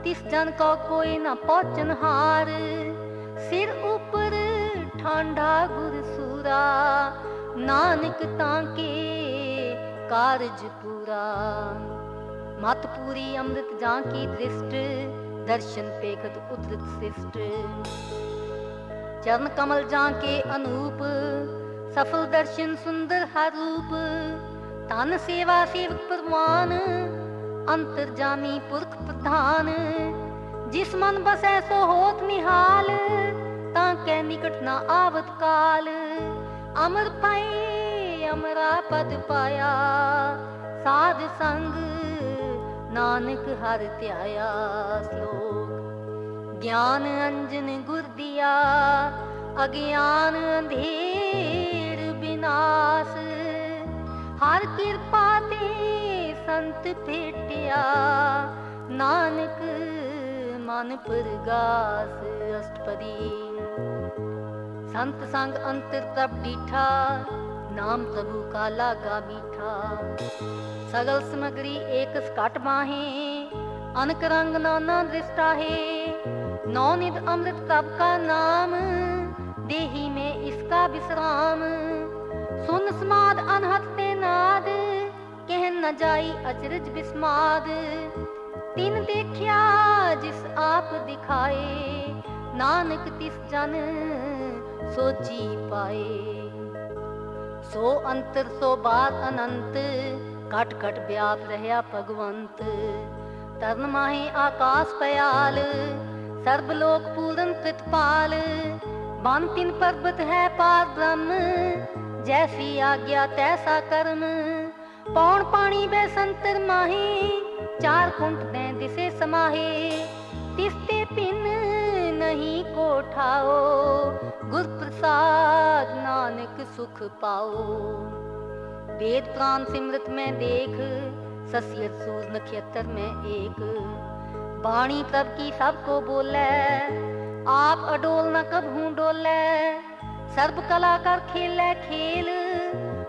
तिस जन का कोई न पहुंचन हार। सिर ऊपर ठांडा गुरसूरा। नानक ताके कारज पूरा। मत पूरी अमृत जा की दृष्ट। ਦਰਸ਼ਨ ਪੇਖਤ ਉਦਰਤ ਸਿਸ਼ਟ ਚਰਨ ਕਮਲ ਜਾਂ ਕੇ ਅਨੂਪ, ਸਫਲ ਦਰਸ਼ਨ ਸੁੰਦਰ ਹਰ ਰੂਪ। ਤਨ ਸੇਵਾ ਸੇਵਕ ਪਰਵਾਨ, ਅੰਤਰ ਪੁਰਖ ਪ੍ਰਧਾਨ। ਜਿਸ ਮਨ ਬਸੈ ਸੋ ਹੋਤ ਨਿਹਾਲ, ਤਾਂ ਕੈ ਨਿਕਟ ਨਾ ਆਵਤ ਕਾਲ। ਅਮਰ ਪਾਏ, ਅਮਰਾ ਪਦ ਪਾਇਆ, ਸਾਧ ਸੰਗ ਨਾਨਕ ਹਰ ਧਿਆਇਆ ਸ਼ਲੋਕ। ਗਿਆਨ ਅੰਜਨ ਗੁਰ ਦਿਆ, ਅਗਿਆਨ ਅੰਧੇਰ ਬਿਨਾਸ਼। ਹਰ ਕਿਰਪਾ ਤੇ ਸੰਤ ਭੇਟਿਆ, ਨਾਨਕ ਮਨ ਪਰਗਾਸ ਅਸ਼ਟਪਦੀ। ਸੰਤ ਸੰਗ ਅੰਤਰ ਪ੍ਰਭ ਡੀਠਾ, ਨਾਮ ਪ੍ਰਭੂ ਕਾ ਲਾਗਾ ਮੀਠਾ। ਸਗਲ ਸਮਗਰੀ ਏਕ ਸਕਟ ਮਾਹੇ ਅਨਕ ਰੰਗ ਨਾਨਾ ਦ੍ਰਿਸ਼ਟਾ ਨੌ ਨਿਦ ਅੰਮ੍ਰਿਤ ਪ੍ਰਭ ਕਾ ਨਾਮ, ਦੇਹੀ ਮੇ ਇਸਕਾ ਵਿਸਰਾਮ ਸੁਨ ਸਮਾਦ ਅਨਹਤ ਤੇ ਨਾਦ, ਕਹਿ ਨ ਜਾਈ ਅਚਰਜ ਬਿਸਮਾਦ। ਤਿਨ ਦੇਖਿਆ ਜਿਸ ਆਪ ਦਿਖਾਏ, ਨਾਨਕ ਤਿਸ ਜਨ ਸੋਚੀ ਪਾਏ। ਸੋ ਅੰਤਰ ਸੋ ਬਾਤ ਅਨੰਤ ਕਟ ਕਟ ਵਿਆਪ ਰਹਿਆ ਭਗਵੰਤ ਤਰਨ ਮਾਹੇ ਆਕਾਸ ਪਿਆਲ ਸਰਬ ਲੋਕ ਪੂਰਨ ਪ੍ਰਤਪਾਲ ਬਨ ਤਿਨ ਪਰਬਤ ਹੈ ਪਾਰ ਬ੍ਰਹਮ ਜੈਸੀ ਆਗਿਆ ਤੈਸਾ ਕਰਮ ਪੌਣ ਪਾਣੀ ਬੈ ਸੰਤਰ ਮਾਹੀ ਚਾਰ ਕੁੰਟ ਦੇ ਦਿਸੇ ਸਮਾਹੇ ਤਿਸਤੇ ਪਿੰਨ ਨਹੀਂ ਕੋਠਾਓ ਗੁਰ ਪ੍ਰਸਾਦ ਨਾਨਕ ਸੁਖ ਪਾਓ वेद प्राण सिमरत में देख, ससियत सूर नक्षत्र में एक। बाणी प्रभ की सबको बोले, आप अडोल न कब हूँ डोले। सर्व कला कर खेले खेल,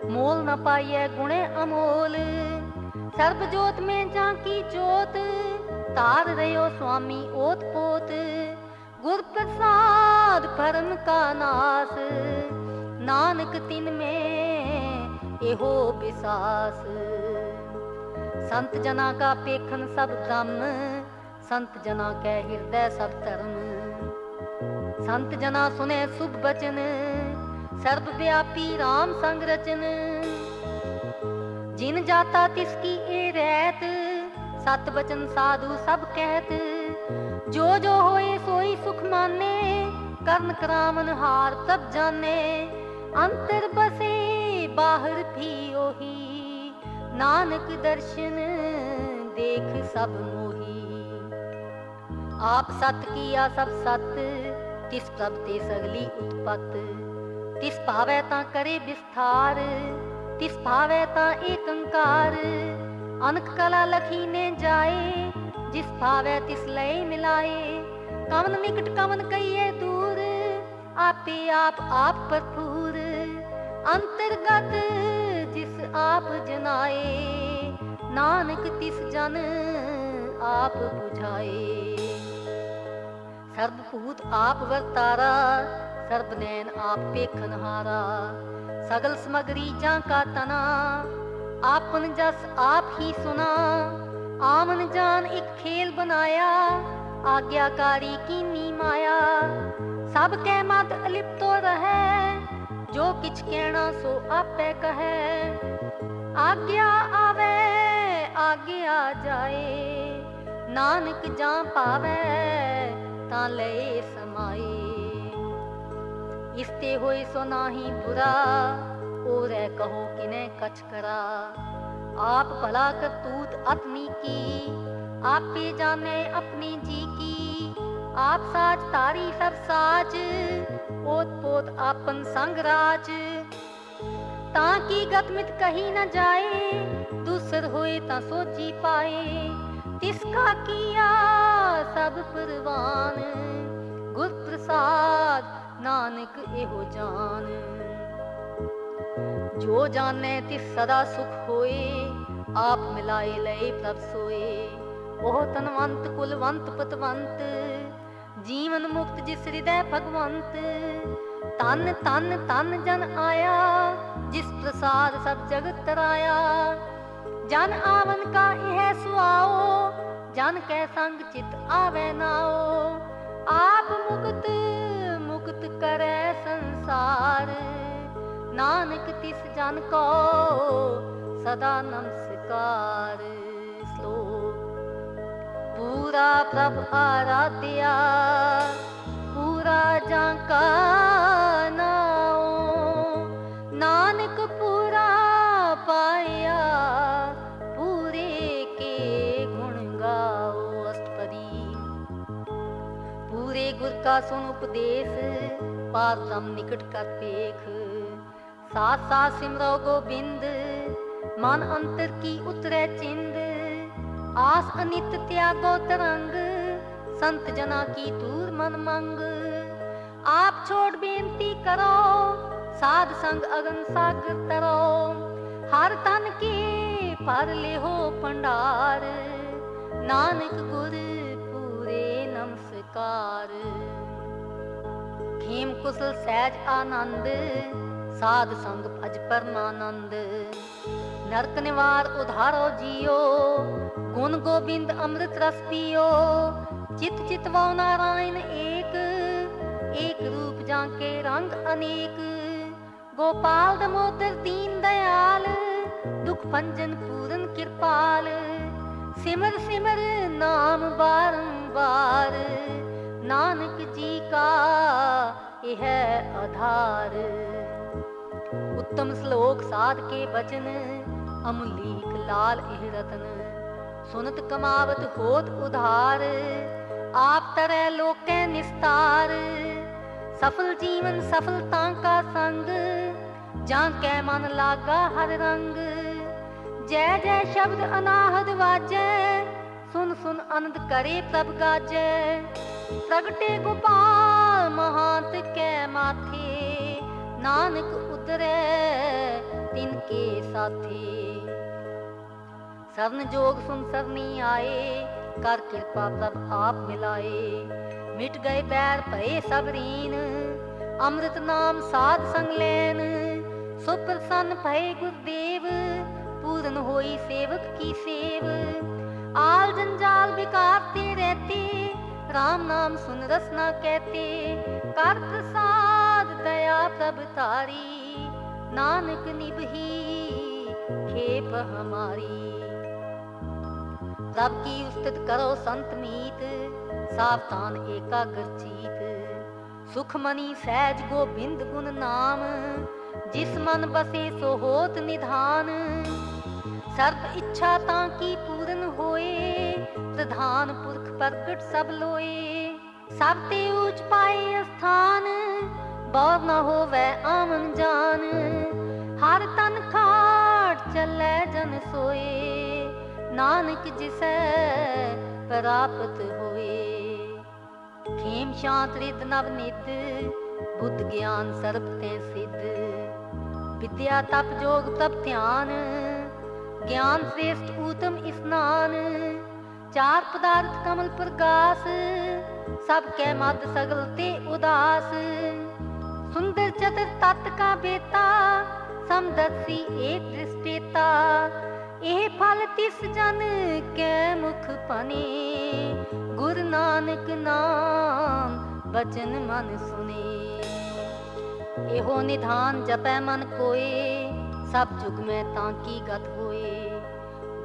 मोल न पाइए गुणे अमोल। सर्व जोत में झांकी जोत, तार रहो स्वामी ओत पोत। गुर प्रसाद परम का नास, नानक तिन में ਇਹੋ ਵਿਸਾਸ ਸੰਤ ਜਨਾ ਕਾ ਪੇਖਨ ਸਭ ਦਮ ਸੰਤ ਜਨਾ ਕਹਿ ਹਿਰਦੈ ਸਭ ਧਰਮ। ਸੰਤ ਜਨਾ ਸੁਨੇ ਸੁਭ ਬਚਨ, ਸਰਬ ਵਿਆਪੀ RAM ਸੰਗ ਰਚਨ। ਜਿਨ ਜਾਤਾ ਤਿਸ ਕੀ ਇਹ ਰਹਿਤ, ਸਤ ਬਚਨ ਸਾਧੂ ਸਭ ਕਹਿਤ। ਜੋ ਜੋ ਹੋਏ ਸੋਈ ਸੁਖ ਮਾਨੇ, ਕਰਨ ਕਰਾਮਨ ਹਾਰ ਸਭ ਜਾਣੇ। ਅੰਤਰ ਬਸੇ ਬਾਹਰ ਵੀ ਉਹੀ ਨਾਨਕ ਦਰਸ਼ਨ ਦੇਖ ਸਭ ਮੋਹੀ ਆਪ ਸਤ ਕੀਆ ਸਭ ਸਤ ਤਿਸ ਪ੍ਰਭ ਤੇ ਸਗਲੀ ਉਤਪਤ ਤਿਸ ਭਾਵੈ ਤਾਂ ਕਰੇ ਵਿਸਥਾਰ ਤਿਸ ਭਾਵੈ ਤਾਂ ਏਕੰਕਾਰ ਅਨਕ ਕਲਾ ਲਖੀ ਨੇ ਜਾਏ ਜਿਸ ਭਾਵੇ ਤਿਸ ਲਈ ਮਿਲਾਏ ਕਵਨ ਨਿਕਟ ਕਵਨ ਕਈਏ ਦੂਰ ਆਪੇ ਆਪ ਆਪ ਭਰਪੂਰ ਅੰਤਰਗਤ ਜਿਸ ਆਪ ਜਨਾਏ ਨਾਨਕ ਤਿਸ ਜਨ ਆਪ 부ਝਾਏ ਸਰਬ ਭੂਤ ਆਪ ਵਰਤਾਰਾ ਸਰਬ ਨੈਣ ਆਪ ਪੇਖਨ ਹਾਰਾ ਸਗਲ ਸਮਗਰੀ ਜਾਂ ਕਾ ਤਨਾ ਆਪਨ ਜਸ ਆਪ ਹੀ ਸੁਨਾ ਆਮਨ ਜਾਨ ਇੱਕ ਖੇਲ ਬਨਾਇਆ ਆਗਿਆਕਾਰੀ ਕੀਨੀ ਮਾਇਆ ਸਭ ਕੈ ਮਤ ਅਲਿਪਤੋ ਰਹੈ ਜੋ ਕਿਛ ਕਹਿਣਾ ਸੋ ਆਪੇ ਕਹੈ। ਆਗਿਆ ਆਵੇ, ਆਗਿਆ ਜਾਏ। ਨਾਨਕ ਜਾਂ ਪਾਵੇ, ਤਾਂ ਲਏ ਸਮਾਏ। ਇਸਤੇ ਹੋਏ ਸੋ ਨਾਹੀ ਬੁਰਾ ਉਹ ਰਹਿ ਕਹੋ ਕਿਨੇ ਕਛ ਕਰਾ। ਆਪ ਭਲਾ ਕਰਤੂਤ ਅਤਨੀ ਕੀ, ਆਪੇ ਜਾਣੇ ਆਪਣੀ ਜੀ ਕੀ। आप साज तारी सब साज, ओत पोत आपन संग राज। ताकि गत मित कही न जाए, दूसर होए ता सोजी पाए। तिसका किया सब परवान गुर प्रसाद नानक एहो जान। जो जाने तिस सदा सुख होए, आप मिलाए लय प्रभ सोए। ओह तनवंत कुलवंत पतवंत ਜੀਵਨ ਮੁਕਤ ਜਿਸ ਹਿਰਦੈ ਭਗਵੰਤ ਤਨ ਤਨ ਤਨ ਜਨ ਆਇਆ, ਜਿਸ ਪ੍ਰਸਾਦ ਸਭ ਜਗਤ ਤਰਾਇਆ। ਜਨ ਆਵਨ ਕਾ ਇਹ ਸੁਆਓ, ਜਨ ਕੈ ਸੰਗ ਚਿਤ ਆਵੇ ਨਾਓ। ਆਪ ਮੁਕਤ ਮੁਕਤ ਕਰੈ ਸੰਸਾਰ, ਨਾਨਕ ਤਿਸ ਜਨ ਕੋ, ਸਦਾ ਨਮਸਕਾਰ। ਪੂਰਾ ਪ੍ਰਭ ਆਰਾਧਿਆ ਪੂਰਾ ਜਾਂ ਕਾ ਨਾਉ ਨਾਨਕ ਪੂਰਾ ਪਾਇਆ ਪੂਰੇ ਕੇ ਗੁਣ ਗਾਓ ਅਸ਼ਟਪਦੀ ਪੂਰੇ ਗੁਰ ਕਾ ਸੁਨ ਉਪਦੇਸ਼ ਪਾਰ ਦਮ ਨਿਕਟ ਕਰ ਪੇਖ ਸਾਥ ਸਾਥ ਸਿਮਰੋ ਗੋਬਿੰਦ ਮਨ ਅੰਤਰ ਕੀ ਉਤਰੇ ਚਿੰਦ ਆਸ ਅਨਿਤ ਤਿਆਗੋ ਤਰੰਗ, ਸੰਤ ਜਨਾ ਕੀ ਤੂਰ ਮਨ ਮੰਗ। ਆਪ ਛੋੜ ਬੇਨਤੀ ਕਰੋ, ਸਾਧ ਸੰਗ ਅਗਨ ਸਾਗਰ ਤਰੋ। ਹਰ ਤਨ ਕੀ ਪਰ ਲਿਹੋ ਪੰਡਾਰ ਨਾਨਕ ਗੁਰ ਪੂਰੇ ਨਮਸਕਾਰ। ਖੇਮ ਕੁਸਲ ਸਹਿਜ ਆਨੰਦ, ਸਾਧ ਸੰਗ ਭਜ ਪਰਮਾਨੰਦ। ਨਰਕ ਨਿਵਾਰ ਉਧਾਰੋ ਜੀਓ ਗੁਣ ਗੋਬਿੰਦ ਅੰਮ੍ਰਿਤ ਰਸ ਪੀਓ ਚਿਤ ਚਿਤਵੋ ਨਾਰਾਇਣ ਏਕ ਏਕ ਰੂਪ ਜਾਂ ਕੇ ਰੰਗ ਅਨੇਕ ਗੋਪਾਲ ਦਮੋਦਰ ਦੀਨ ਦਇਆਲ ਦੁਖ ਭੰਜਨ ਪੂਰਨ ਕਿਰਪਾਲ ਸਿਮਰ ਸਿਮਰ ਨਾਮ ਬਾਰੰਬਾਰ ਨਾਨਕ ਜੀ ਕਾ ਇਹ ਆਧਾਰ ਉੱਤਮ ਸ਼ਲੋਕ ਸਾਧ ਕੇ ਬਚਨ ਅਮਲੀਕ ਲਾਲ ਇਹ ਰਤਨ, ਸੁਨਤ ਕਮਾਵਤ ਹੋਤ ਉਧਾਰ, ਆਪ ਤਰੈ ਲੋਕੈ ਨਿਸਤਾਰ। ਸਫਲ ਜੀਵਨ ਸਫਲਤਾ ਕਾ ਸੰਗ, ਜਾਂ ਕੈ ਮਨ ਲਾਗਾ ਹਰ ਰੰਗ। ਜੈ ਜੈ ਸ਼ਬਦ ਅਨਾਹਦ ਵਾਜੈ, ਸੁਨ ਸੁਨ ਆਨੰਦ ਕਰੇ ਪ੍ਰਭ ਗਾਜੈ। ਪ੍ਰਗਟੇ ਗੋਪਾਲ ਮਹਾਂਤ ਕੈ ਮਾਥੇ, ਨਾਨਕ ਉਦਰੈ ਤਿਨ ਕੇ ਸਾਥੀ। ਸਰਨ ਜੋਗ ਸੁਨ ਸਰਨੀ ਆਏ, ਕਰ ਕਿਰਪਾ ਪ੍ਰਭ ਆਪ ਮਿਲਾਏ। ਮਿਟ ਗਏ ਬੈਰ ਭਏ ਸਭ ਰੀਨ, ਅੰਮ੍ਰਿਤ ਨਾਮ ਸਾਧ ਸੰਗ ਲੈਨ। ਸੋ ਭਏ ਗੁਰਦੇਵ, ਪੂਰਨ ਹੋਈ ਸੇਵਕ ਕੀ ਸੇਵ। ਆਲ ਜੰਜਾਲ ਵਿਕਾਰ ਤੇ ਰਹਤੇ RAM ਨਾਮ ਸੁਨ ਰਸਨਾ ਕਹਤੇ। ਕਰ ਪ੍ਰਸਾਦ ਦਇਆ ਪ੍ਰਭ ਤਾਰੀ ਨਾਨਕ ਨਿਭਹੀ, ਖੇਪ ਹਮਾਰੀ। ਪ੍ਰਭ ਕੀ ਉਸਤਤ ਕਰੋ ਸੰਤ ਮੀਤ, ਸਾਵਧਾਨ ਏਕਾਗਰ ਚੀਤ। ਸੁਖ ਸਹਿਜ ਗੋਬਿੰਦ ਗੁਣ ਨਾਮ, ਜਿਸ ਮਨ ਬਸੇ ਸੋ ਹੋਤ ਨਿਧਾਨ। ਸਰਬ ਇੱਛਾ ਤਾਂ ਕੀ ਪੂਰਨ ਹੋਏ, ਪ੍ਰਧਾਨ ਪੁਰਖ ਪ੍ਰਗਟ ਸਭ ਲੋਏ। ਸਭ ਤੇ ਉੱਚ ਪਾਏ ਅਸਥਾਨ ਬੌਰ ਨਾ ਹੋਵੇ ਆਮਨ ਜਾਨ, ਹਰ ਤਨ ਖਾਟ ਚੱਲੇ ਜਨ ਸੋਏ। ਨਾਨਕ ਜਿਸੈ ਪ੍ਰਾਪਤ ਹੋਏ। ਖੇਮ ਸ਼ਾਂਤ ਰਿਦ ਨਵ ਨਿਤ ਬੁੱਧ ਗਿਆਨ ਸਰਬ ਤੇ ਸਿੱਧ। ਵਿਦਿਆ ਤਪ ਜੋਗ ਤਪ ਧਿਆਨ, ਗਿਆਨ ਸ੍ਰੇਸ਼ਟ ਊਤਮ ਇਸਨਾਨ ਚਾਰ ਪਦਾਰਥ ਕਮਲ ਪ੍ਰਗਾਸ, ਸਭ ਕੈ ਮਦ ਸਗਲ ਤੇ ਉਦਾਸ। ਸੁੰਦਰ ਚਤਰ ਤਤ ਕਾ ਬੇਤਾ ਸਮਦਰਸੀ ਏਕ ਦ੍ਰਿਸ਼ਟੇਤਾ ਇਹ ਫਲ ਤਿਸ ਜਨ ਕੈ ਮੁਖ ਪਨੇ ਗੁਰ ਨਾਨਕ ਨਾਮ ਬਚਨ ਮਨ ਸੁਨੇ ਇਹੋ ਨਿਧਾਨ ਜਪੈ ਮਨ ਕੋਏ ਸਭ ਜੁਗ ਮੈਂ ਤਾਂ ਕੀ ਗਤ ਹੋਏ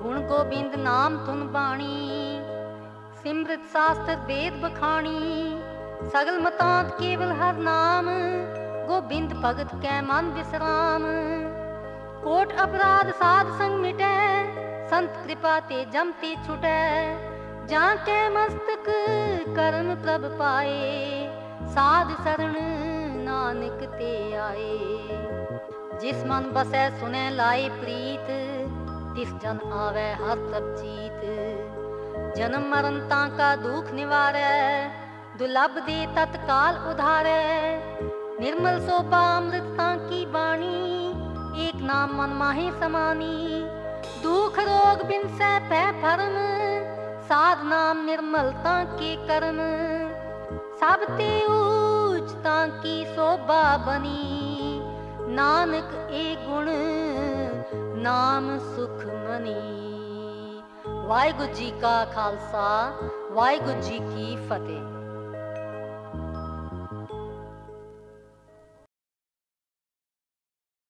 ਗੁਣ ਗੋਬਿੰਦ ਨਾਮ ਤੁਨ ਬਾਣੀ ਸਿਮਰਤ ਸਾਸਤਰ ਵੇਦ ਬਖਾਣੀ ਸਗਲ ਮਤਾਂਤ ਕੇਵਲ ਹਰ ਨਾਮ ਗੋਬਿੰਦ ਭਗਤ ਕੈ ਮਨ ਵਿਸਰਾਮ। ਕੋਟ ਅਪਰਾਧ ਸਾਧ ਸੰਗ ਮਿਟੈ, ਸੰਤ ਕਿਰਪਾ ਤੇ ਜਮ ਛੁਟੈ। ਜਾਂ ਕੈ ਮਸਤਕ ਕਰਮ ਪ੍ਰਭ ਪਾਏ, ਸਾਧ ਸਰਣ ਨਾਨਕ ਤੇ ਆਏ। ਜਿਸ ਮਨ ਬਸੈ ਸੁਨੈ ਲਾਏ ਪ੍ਰੀਤ, ਤਿਸ ਜਨ ਆਵੈ ਹਰ ਤਬ ਜੀਤ ਜਨਮ ਮਰਨ ਤਾਂ ਕਾ ਦੁਖ ਨਿਵਾਰੈ, ਦੁਲਭ ਦੇ ਤਤਕਾਲ ਉਧਾਰੈ। ਨਿਰਮਲ ਸੋਭਾ ਅੰਮ੍ਰਿਤ ਤਾਂ ਕੀ ਬਾਣੀ ਏਕ ਨਾਮ ਮਨ ਮਾਹੇ ਸਮਾਨੀ ਦੁਖ ਰੋਗ ਬਿਨਸੈ ਪੈ ਭਰਮ ਸਾਧ ਨਾਮ ਨਿਰਮਲਤਾ ਕੇ ਕਰਮ ਸਭ ਤੇ ਊਚ ਤਾਂ ਕੀ ਸੋਭਾ ਬਣੀ ਨਾਨਕ ਏ ਗੁਣ ਨਾਮ ਸੁਖ ਮਨੀ ਵਾਹਿਗੁਰੂ ਜੀ ਕਾ ਖਾਲਸਾ ਵਾਹਿਗੁਰੂ ਜੀ ਕੀ ਫਤਿਹ